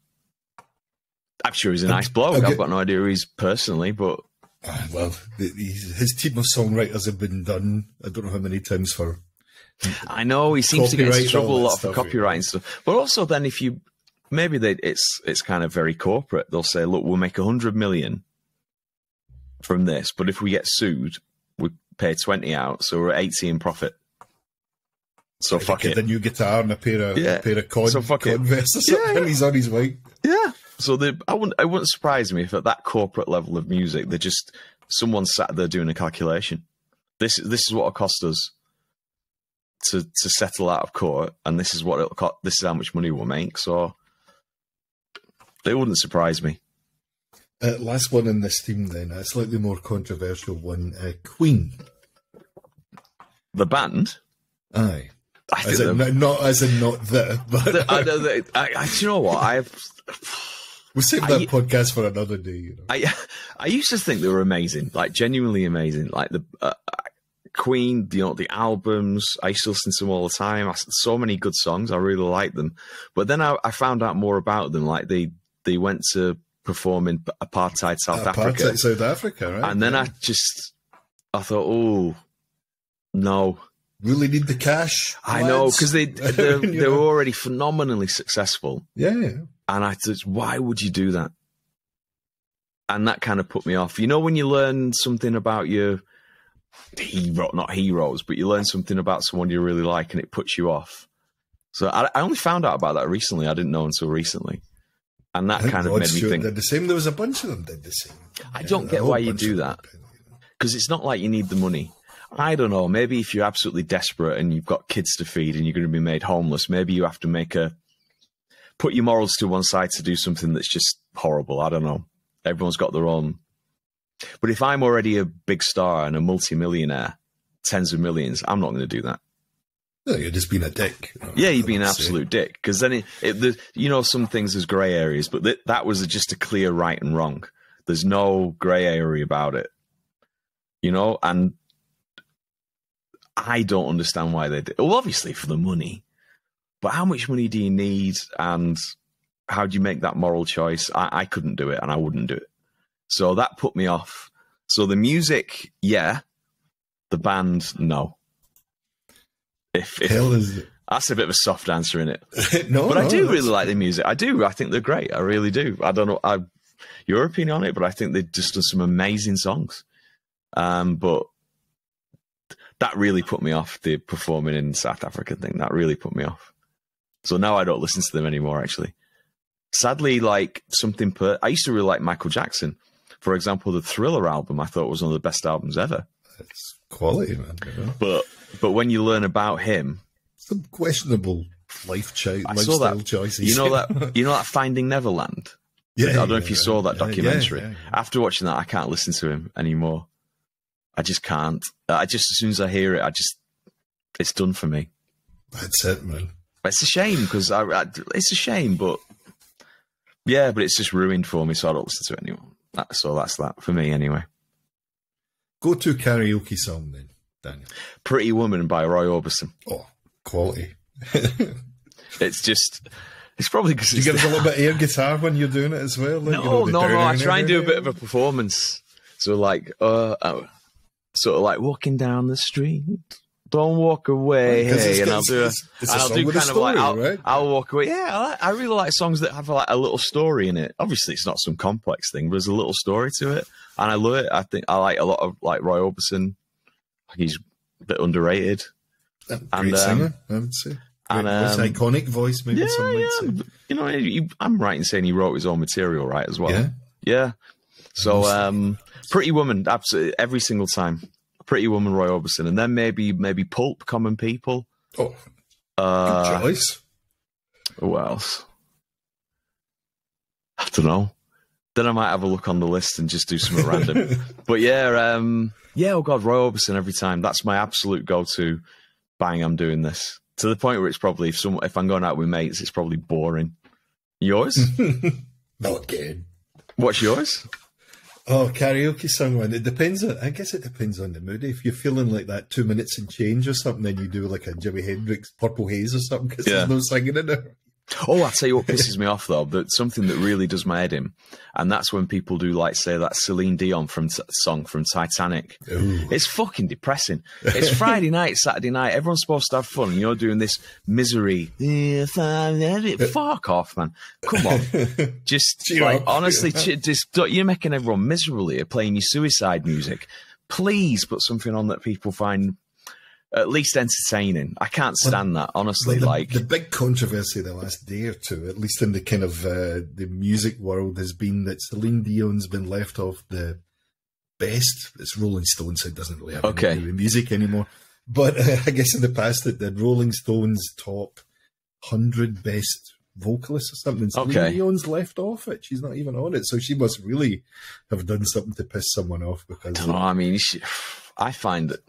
Speaker 2: I'm sure he's a nice bloke.
Speaker 1: okay.
Speaker 2: I've got no idea who he's personally, but
Speaker 1: Ah, well, the, his team of songwriters have been done. I don't know how many times for
Speaker 2: I know he seems to get into trouble a lot for copyright and stuff. But also, then if you maybe they it's it's kind of very corporate. They'll say, "Look, we'll make a hundred million from this, but if we get sued, we pay twenty out, so we're at eighty in profit." So fuck it.
Speaker 1: the new guitar and a pair of
Speaker 2: Yeah.
Speaker 1: a pair of con,
Speaker 2: So fuck it. Yeah, yeah.
Speaker 1: He's on his way.
Speaker 2: Yeah. So the I wouldn't it wouldn't surprise me if at that corporate level of music, they're just someone sat there doing a calculation. This this is what it cost us to to settle out of court, and this is what it'll cost. This is how much money we'll make. So it wouldn't surprise me.
Speaker 1: Uh, last one in this theme, then a slightly more controversial one. Uh, Queen.
Speaker 2: The band.
Speaker 1: Aye.
Speaker 2: I
Speaker 1: As in, not, as in not the, but
Speaker 2: I, know that- I, I, do you know what? I've
Speaker 1: we'll save
Speaker 2: I-
Speaker 1: that podcast for another day. You know.
Speaker 2: I I used to think they were amazing, like genuinely amazing. Like the uh, Queen, you know, the albums. I used to listen to them all the time. I, so many good songs. I really liked them. But then I, I found out more about them. Like they they went to perform in apartheid South
Speaker 1: Apartheid
Speaker 2: Africa,
Speaker 1: South Africa, right?
Speaker 2: and then
Speaker 1: Yeah.
Speaker 2: I just I thought, oh no,
Speaker 1: really need the cash.
Speaker 2: I know because they they,
Speaker 1: You
Speaker 2: they were
Speaker 1: know?
Speaker 2: already phenomenally successful.
Speaker 1: yeah, yeah.
Speaker 2: And I just, why would you do that? And that kind of put me off. You know, when you learn something about your hero, not heroes, but you learn something about someone you really like and it puts you off. So I, I only found out about that recently. I didn't know until recently. And that kind of
Speaker 1: Rod
Speaker 2: made me
Speaker 1: Stewart
Speaker 2: think,
Speaker 1: did the same. There was a bunch of them did the same.
Speaker 2: I don't
Speaker 1: a
Speaker 2: get why you do that. because it's not like you need the money. I don't know. Maybe if you're absolutely desperate and you've got kids to feed and you're going to be made homeless, maybe you have to make a put your morals to one side to do something that's just horrible. I don't know. Everyone's got their own. But if I'm already a big star and a multimillionaire, tens of millions, I'm not going to do that.
Speaker 1: No, you're just being a dick.
Speaker 2: Yeah, you'd be an absolute dick because then it, it the, you know, some things there's grey areas, but th- that was just a clear right and wrong. There's no grey area about it, you know, and I don't understand why they did. Well, obviously for the money, but how much money do you need, and how do you make that moral choice? I, I couldn't do it, and I wouldn't do it. So that put me off. So the music, yeah, the band, no. If, if
Speaker 1: Hell is
Speaker 2: that's a bit of a soft answer in it.
Speaker 1: no,
Speaker 2: but
Speaker 1: no,
Speaker 2: I do
Speaker 1: that's...
Speaker 2: really like the music. I do. I think they're great. I really do. I don't know I, your opinion on it, but I think they've just done some amazing songs. Um, but that really put me off the performing in South Africa thing. That really put me off. So now I don't listen to them anymore. Actually, sadly, like something. Per- I used to really like Michael Jackson. For example, the Thriller album I thought was one of the best albums ever.
Speaker 1: It's quality, man. You know?
Speaker 2: But but when you learn about him,
Speaker 1: some questionable life cho-
Speaker 2: I
Speaker 1: lifestyle
Speaker 2: saw that,
Speaker 1: choices.
Speaker 2: You know that you know that Finding Neverland.
Speaker 1: Yeah,
Speaker 2: I don't know if you
Speaker 1: yeah,
Speaker 2: saw that
Speaker 1: yeah,
Speaker 2: documentary.
Speaker 1: yeah,
Speaker 2: After watching that, I can't listen to him anymore. I just can't. I just as soon as I hear it, I just it's done for me.
Speaker 1: That's it, man.
Speaker 2: It's a shame because I, I, it's a shame, but yeah, but it's just ruined for me, so I don't listen to it anymore. That, so that's that for me anyway.
Speaker 1: Go to karaoke song then, Daniel.
Speaker 2: Pretty Woman by Roy Orbison.
Speaker 1: Oh, quality.
Speaker 2: it's just. It's probably because
Speaker 1: you get a little bit of air guitar when you're doing it as well. Like,
Speaker 2: no,
Speaker 1: you know,
Speaker 2: no, no. I try and do a bit of a performance. So like, uh, uh, sort of like walking down the street. Don't walk away, hey, and I'll do,
Speaker 1: it's, it's a
Speaker 2: I'll do kind
Speaker 1: story,
Speaker 2: of like, I'll,
Speaker 1: right?
Speaker 2: I'll walk away. Yeah, I, I really like songs that have like a little story in it. Obviously, it's not some complex thing, but there's a little story to it, and I love it. I think I like a lot of like Roy Orbison. He's a bit underrated.
Speaker 1: Great
Speaker 2: and, um,
Speaker 1: singer, I would say.
Speaker 2: And, um,
Speaker 1: iconic voice, maybe
Speaker 2: yeah,
Speaker 1: some might
Speaker 2: yeah.
Speaker 1: say.
Speaker 2: You know, he, I'm right in saying he wrote his own material, right, as well.
Speaker 1: Yeah.
Speaker 2: Yeah. So, um, Pretty Woman, absolutely every single time. Pretty Woman, Roy Orbison, and then maybe maybe Pulp, Common People.
Speaker 1: Oh,
Speaker 2: Uh,
Speaker 1: good choice.
Speaker 2: who else? I don't know. Then I might have a look on the list and just do something random. But yeah, um, yeah. Oh God, Roy Orbison every time. That's my absolute go-to. Bang! I'm doing this to the point where it's probably if some if I'm going out with mates, it's probably boring. Yours?
Speaker 1: Not good.
Speaker 2: What's yours?
Speaker 1: Oh, karaoke song one. It depends. On, I guess it depends on the mood. If you're feeling like that two minutes and change or something, then you do like a Jimi Hendrix Purple Haze or something because
Speaker 2: Yeah.
Speaker 1: there's no singing in it.
Speaker 2: Oh, I'll tell you what pisses me off though. That something that really does my head in, and that's when people do like say that Celine Dion from t- song from Titanic.
Speaker 1: Ooh.
Speaker 2: It's fucking depressing. It's Friday night, Saturday night. Everyone's supposed to have fun. and You're doing this misery. If I'm there, Fuck off, man. Come on. Just
Speaker 1: Cheer
Speaker 2: like
Speaker 1: up.
Speaker 2: honestly, just you're making everyone miserable here playing your suicide music. Please put something on that people find at least entertaining. I can't stand that, honestly.
Speaker 1: the,
Speaker 2: Like,
Speaker 1: the big controversy the last day or two, at least in the kind of uh, the music world, has been that Celine Dion's been left off the best. It's Rolling Stones, so it doesn't really have
Speaker 2: Okay.
Speaker 1: anything to do with music anymore. But uh, I guess in the past, it did Rolling Stones top hundred best vocalists or something. Celine
Speaker 2: Okay.
Speaker 1: Dion's left off it. She's not even on it, so she must really have done something to piss someone off because.
Speaker 2: I don't know. I mean, she, I find that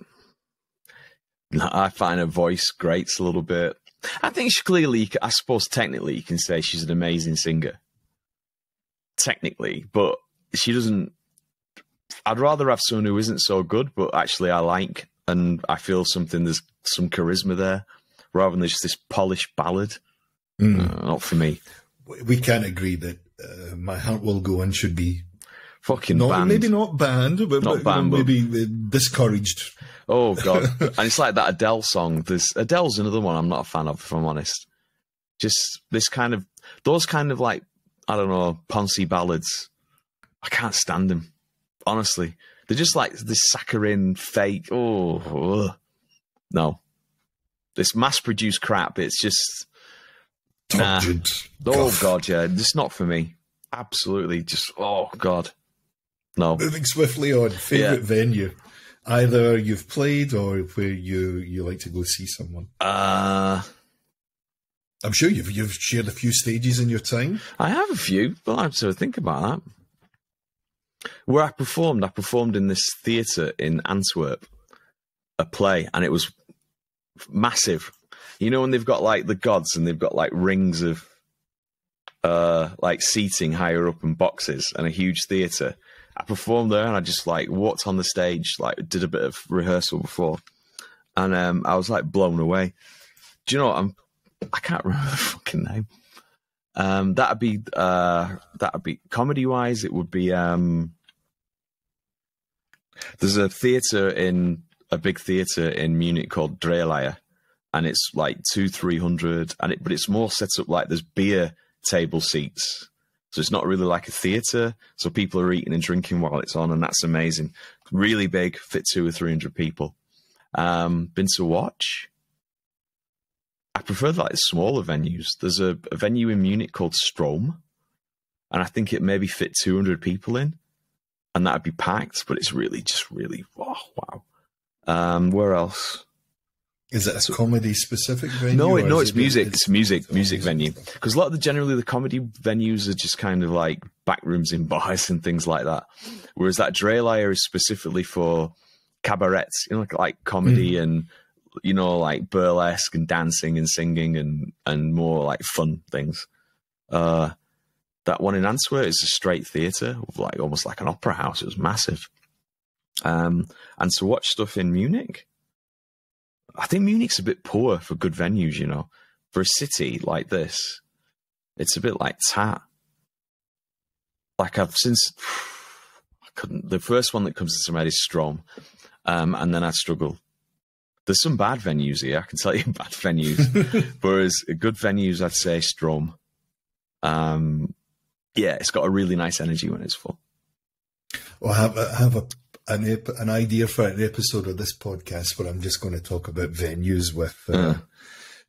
Speaker 2: I find her voice grates a little bit. I think she clearly, I suppose, technically, you can say she's an amazing singer. Technically, but she doesn't. I'd rather have someone who isn't so good, but actually I like, and I feel something. There's some charisma there, rather than just this polished ballad.
Speaker 1: Mm.
Speaker 2: Uh, not for me.
Speaker 1: we can't agree that uh, "My Heart Will Go On" should be
Speaker 2: Fucking
Speaker 1: not
Speaker 2: banned.
Speaker 1: maybe not banned, but,
Speaker 2: Not
Speaker 1: but,
Speaker 2: banned,
Speaker 1: know,
Speaker 2: but-
Speaker 1: maybe uh, discouraged.
Speaker 2: Oh god, and it's like that Adele song. There's Adele's another one I'm not a fan of, if I'm honest. Just this kind of those kind of like I don't know poncy ballads. I can't stand them. Honestly, they're just like this saccharine fake. Oh ugh. no, this mass-produced crap. It's just Nah. Oh god, yeah, it's not for me. Absolutely, just oh god, no.
Speaker 1: Moving swiftly on, favorite venue. Either you've played or where you you like to go see someone.
Speaker 2: Uh
Speaker 1: I'm sure you've you've shared a few stages in your time.
Speaker 2: I have a few, but I have to think about that. Where I performed, I performed in this theatre in Antwerp, a play, and it was massive. You know when they've got like the gods and they've got like rings of uh like seating higher up in boxes and a huge theatre. I performed there and I just like walked on the stage, like did a bit of rehearsal before, and um, I was like blown away. Do you know what? I'm I can't remember the fucking name. Um, that'd be uh, that'd be comedy wise. It would be um, there's a theater in a big theater in Munich called Drehleier, and it's like two three hundred, and it but it's more set up like there's beer table seats, so it's not really like a theater. So people are eating and drinking while it's on, and that's amazing. Really big, fit two or three hundred people. Um, been to watch. I prefer like smaller venues. There's a, a venue in Munich called Strom, and I think it maybe fit 200 people in, and that'd be packed. But it's really just really oh, wow. Um, where else?
Speaker 1: Is it a comedy specific venue?
Speaker 2: No,
Speaker 1: or
Speaker 2: no, it's
Speaker 1: it-
Speaker 2: music.
Speaker 1: it's-
Speaker 2: It's music,
Speaker 1: it's
Speaker 2: music
Speaker 1: music.
Speaker 2: venue. Because a lot of the generally the comedy venues are just kind of like back rooms in bars and things like that. Whereas that Drehleier is specifically for cabarets, you know, like, like comedy and you know, like burlesque and dancing and singing and and more like fun things. Uh, that one in Antwerp is a straight theatre, like almost like an opera house. It was massive. Um, and to watch stuff in Munich, I think Munich's a bit poor for good venues, you know. For a city like this, it's a bit like tat. Like I've since I couldn't the first one that comes my head is Strom. Um, and then I struggle. There's some bad venues here, I can tell you bad venues. Whereas good venues I'd say Strom. Um yeah, it's got a really nice energy when it's full.
Speaker 1: Well, I have, I have a, an, ep- an idea for an episode of this podcast where I'm just going to talk about venues with, uh,
Speaker 2: Uh.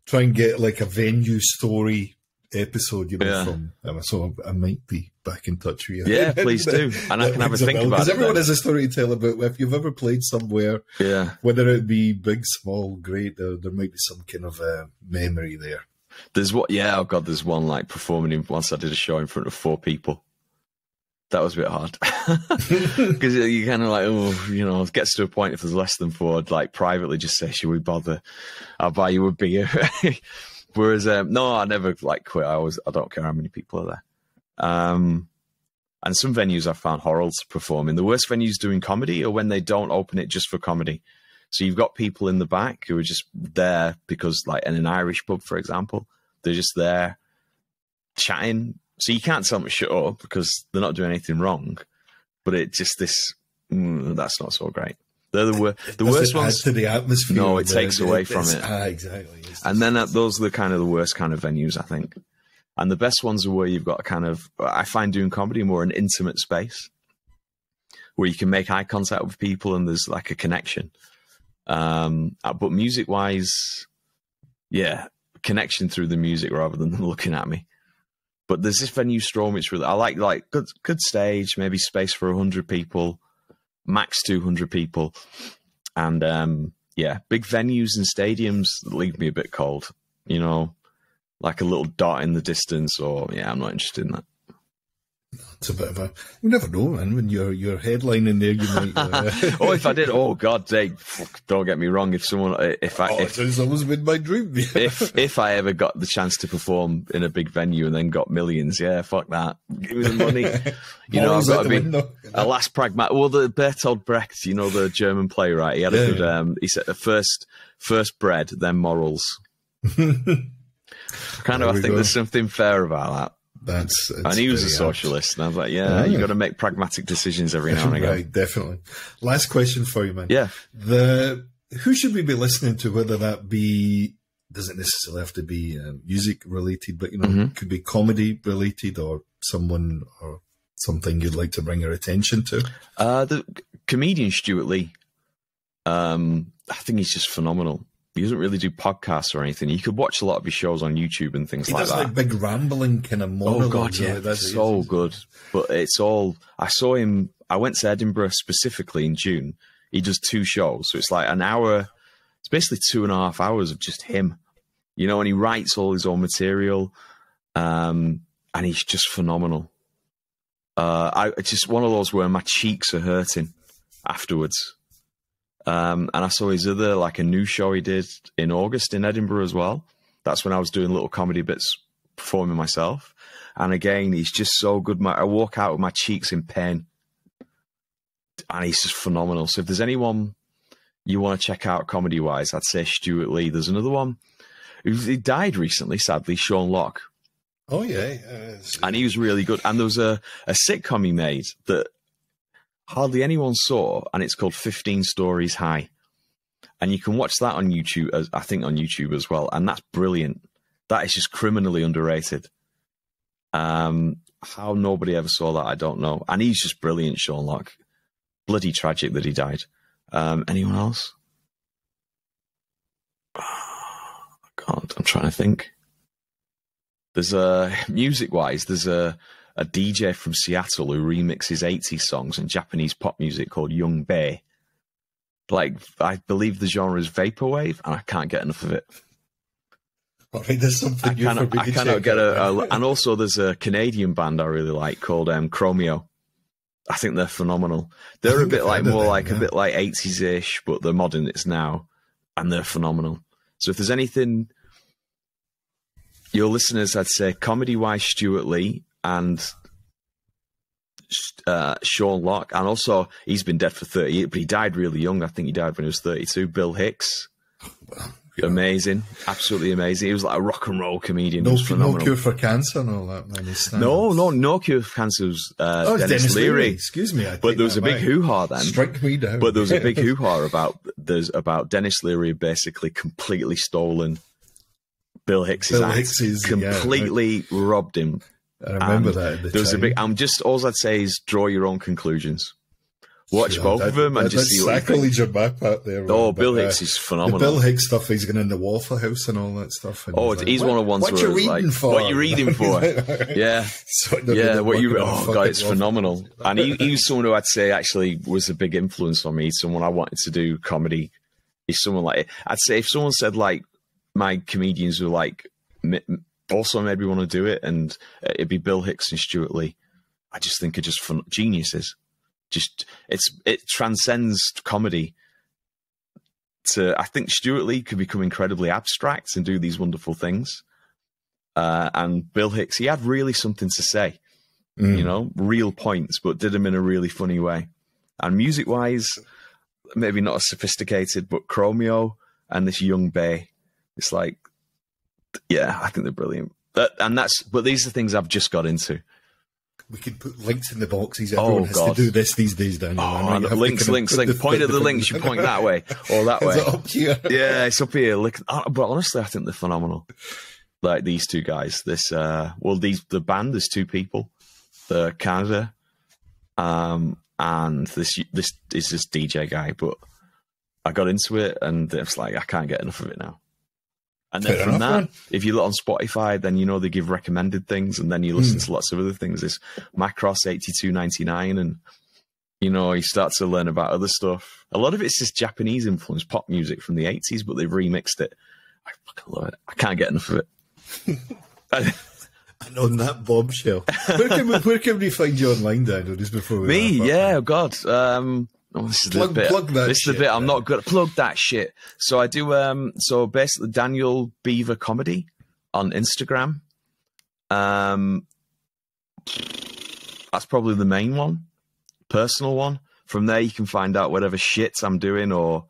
Speaker 1: try and get like a venue story episode, you know,
Speaker 2: Yeah.
Speaker 1: from, um, so I might be back in touch with you.
Speaker 2: Yeah, please do. And I can have a think about it.
Speaker 1: Because
Speaker 2: everyone
Speaker 1: has a story to tell about if you've ever played somewhere,
Speaker 2: Yeah.
Speaker 1: whether it be big, small, great, there, there might be some kind of uh, memory there.
Speaker 2: There's what? Yeah, oh god, there's one like performing in once. I did a show in front of four people. That was a bit hard because you kind of like, oh, you know, it gets to a point if there's less than four, I'd like privately just say, "Should we bother? I'll buy you a beer." Whereas, um, no, I never like quit. I always, I don't care how many people are there. Um, and some venues I've found horrible to perform in. The worst venues doing comedy are when they don't open it just for comedy. So you've got people in the back who are just there because, like, in an Irish pub, for example, they're just there chatting. So you can't tell them to shut up because they're not doing anything wrong. But it just this mm, that's not so great. They're the worst. The worst ones.
Speaker 1: to the atmosphere.
Speaker 2: No, it takes away from it.
Speaker 1: Ah, exactly. It's-
Speaker 2: And then uh, those are the kind of the worst kind of venues, I think. And the best ones are where you've got a kind of, I find doing comedy more an intimate space where you can make eye contact with people and there's like a connection. Um, uh, but music wise, yeah, connection through the music rather than looking at me. But there's this venue Strom, it's really, I like like good, good stage, maybe space for 100 people, max 200 people. And um, yeah, big venues and stadiums leave me a bit cold. You know, like a little dot in the distance, or yeah, I'm not interested in that.
Speaker 1: It's a bit of a. You never know, man. When you're you're headlining there, you might. Uh,
Speaker 2: oh, if I did, oh god, fuck, don't get me wrong. If someone, if I,
Speaker 1: oh,
Speaker 2: if
Speaker 1: it's always been my dream.
Speaker 2: if if I ever got the chance to perform in a big venue and then got millions, yeah, fuck that. Give me the money. You know, I've got to be
Speaker 1: window.
Speaker 2: a last pragmatic. Well, the Bertolt Brecht, you know, the German playwright, he had a good.
Speaker 1: yeah.
Speaker 2: Um, he said, "First, first bread, then morals." kind of, I think
Speaker 1: go.
Speaker 2: there's something fair about that.
Speaker 1: That's,
Speaker 2: and he was a socialist, and I was like, yeah,
Speaker 1: Ah.
Speaker 2: you got to make pragmatic decisions every now and again.
Speaker 1: Right, definitely. Last question for you, man.
Speaker 2: Yeah,
Speaker 1: The who should we be listening to? Whether that be doesn't necessarily have to be uh, music related, but you know,
Speaker 2: Mhm.
Speaker 1: could be comedy related or someone or something you'd like to bring our attention to.
Speaker 2: uh, the comedian Stewart Lee. Um, I think he's just phenomenal. He doesn't really do podcasts or anything. You could watch a lot of his shows on YouTube and things
Speaker 1: He
Speaker 2: like
Speaker 1: does
Speaker 2: that.
Speaker 1: like big rambling kind of
Speaker 2: monologue.
Speaker 1: Oh
Speaker 2: god, yeah,
Speaker 1: like that.
Speaker 2: so good. But it's all. I saw him. I went to Edinburgh specifically in June. He does two shows, so it's like an hour. It's basically two and a half hours of just him, you know. And he writes all his own material, um, and he's just phenomenal. Uh, I it's just one of those where my cheeks are hurting afterwards. Um, and I saw his other, like a new show he did in August in Edinburgh as well. That's when I was doing little comedy bits performing myself. And again, he's just so good. My, I walk out with my cheeks in pain. And he's just phenomenal. So if there's anyone you want to check out comedy wise, I'd say Stewart Lee. There's another one. He died recently, sadly, Sean Lock.
Speaker 1: Oh, yeah.
Speaker 2: Uh, and he was really good. And there was a, a sitcom he made that hardly anyone saw, and it's called 15 Stories High. And you can watch that on YouTube, as, I think on YouTube as well. And that's brilliant. That is just criminally underrated. Um, how nobody ever saw that, I don't know. And he's just brilliant, Sean Lock. Bloody tragic that he died. Um, anyone else? Oh, God, I'm trying to think. There's a music wise, there's a a DJ from Seattle who remixes 80s songs and Japanese pop music called Yung Bae. Like, I believe the genre is vaporwave, and I can't get enough of it.
Speaker 1: I think there's something
Speaker 2: I cannot, I cannot get a, a, and also there's a Canadian band I really like called um, Chromeo. I think they're phenomenal. They're a bit like more like yeah. a bit like 80s ish, but they're modern. It's now, and they're phenomenal. So if there's anything, your listeners, I'd say comedy wise, Stewart Lee, and uh, Sean Lock, and also he's been dead for 30 years, but he died really young. I think he died when he was 32. Bill Hicks. yeah. Amazing, absolutely amazing. He was like a rock and roll comedian.
Speaker 1: No, no cure for cancer and all that. Man.
Speaker 2: No, no, no cure for cancer was uh, oh, Denis, Denis Leary. Leary.
Speaker 1: Excuse me,
Speaker 2: but there was a big hoo ha then.
Speaker 1: Strike me down.
Speaker 2: But there was a big hoo ha about there's about Denis Leary basically completely stolen Bill Hicks's Bill Hicks's, completely yeah, right. robbed him
Speaker 1: I remember and that. The there was
Speaker 2: a big. I'm just all I'd say is draw your own conclusions. Watch yeah, both that, of them and just see
Speaker 1: sacrilege on my part there.
Speaker 2: Oh, Bill uh, Hicks is phenomenal.
Speaker 1: The Bill Hicks stuff, he's going in the Waffle House and all that stuff.
Speaker 2: oh, he's, like, one of the ones
Speaker 1: what where you
Speaker 2: reading
Speaker 1: like, for?
Speaker 2: what you reading for? yeah, yeah. What you? Oh god, it's phenomenal. and he, he was someone who I'd say actually was a big influence on me. Someone I wanted to do comedy. He's someone like I'd say if someone said like my comedians were like also made me want to do it, and it'd be Bill Hicks and Stewart Lee. I just think are just fun, geniuses. Just it's it transcends comedy. To I think Stewart Lee could become incredibly abstract and do these wonderful things. Uh, and Bill Hicks, he had really something to say, mm. you know, real points, but did them in a really funny way. And music wise, maybe not as sophisticated, but Chromeo and this Yung Bae, it's like yeah, I think they're brilliant. But, and that's but these are things I've just got into.
Speaker 1: We could put links in the boxes. Everyone oh, has God. to do this these days, Daniel.
Speaker 2: Oh, links, links, links. Point at the links. You point that way or that way.
Speaker 1: Up here?
Speaker 2: Yeah, it's up here. Uh, but honestly, I think they're phenomenal. Like these two guys. This uh, well, these the band. There's two people. The Canada, um, and this this is this DJ guy. But I got into it, and it's like I can't get enough of it now. And then Fair from enough, that, man. if you look on Spotify, then you know they give recommended things, and then you listen mm. to lots of other things. It's Macross eighty two ninety nine, and you know you start to learn about other stuff. A lot of it's just Japanese influenced pop music from the eighties, but they've remixed it. I fucking love it. I can't get enough of it.
Speaker 1: and on that bombshell, where can we, where can we find you online, Daniel? Just before we
Speaker 2: me, yeah, God. Um, Oh, this is plug, the bit. Plug that this shit, is the bit I'm not good. Plug that shit. So I do. Um. So basically, Daniel Beaver comedy on Instagram. Um. That's probably the main one, personal one. From there, you can find out whatever shit I'm doing, or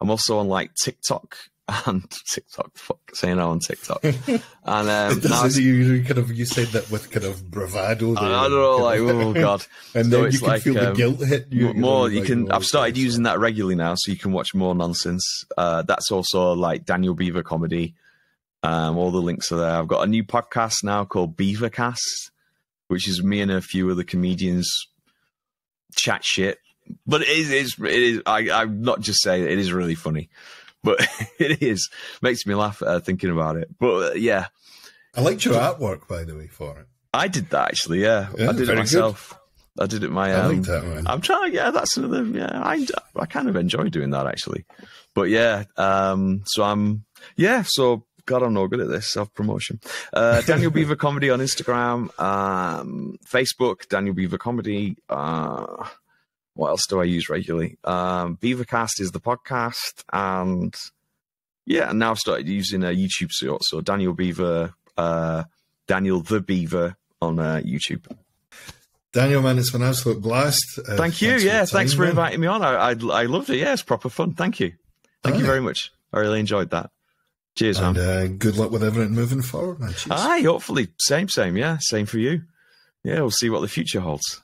Speaker 2: I'm also on like TikTok and TikTok. Fuck, saying on TikTok. and um,
Speaker 1: was, you kind of you said that with kind of bravado.
Speaker 2: There, I don't know, like oh god.
Speaker 1: and so then you can like, feel um, the guilt hit
Speaker 2: you. More, you, know, you can. I've started using that regularly now, so you can watch more nonsense. Uh, that's also like Daniel Beaver comedy. Um, all the links are there. I've got a new podcast now called Beavercast, which is me and a few other comedians chat shit. But it is, it is, it is I, I'm not just saying it is really funny but it is makes me laugh uh, thinking about it. But uh, yeah,
Speaker 1: I liked your artwork by the way for it.
Speaker 2: I did that actually. Yeah, yeah I did it myself. Good. I did it my. Um,
Speaker 1: I like that man.
Speaker 2: I'm trying. Yeah, that's another. Yeah, I I kind of enjoy doing that actually. But yeah, um, so I'm yeah. So God, I'm no good at this self promotion. Uh, Daniel Beaver Comedy on Instagram, um, Facebook, Daniel Beaver Comedy. Uh, what else do I use regularly? Um, Beavercast is the podcast, and yeah, and now I've started using a YouTube so, so Daniel Beaver, uh, Daniel the Beaver on uh, YouTube.
Speaker 1: Daniel, man, it's been an absolute blast.
Speaker 2: Uh, Thank you. yeah, for thanks for man. inviting me on. I, I, I loved it. Yeah, it's proper fun. Thank you. Thank Aye. you very much. I really enjoyed that. Cheers,
Speaker 1: and,
Speaker 2: man.
Speaker 1: Uh, good luck with everything moving forward, man.
Speaker 2: Cheers. Aye, hopefully, same, same. Yeah, same for you. Yeah, we'll see what the future holds.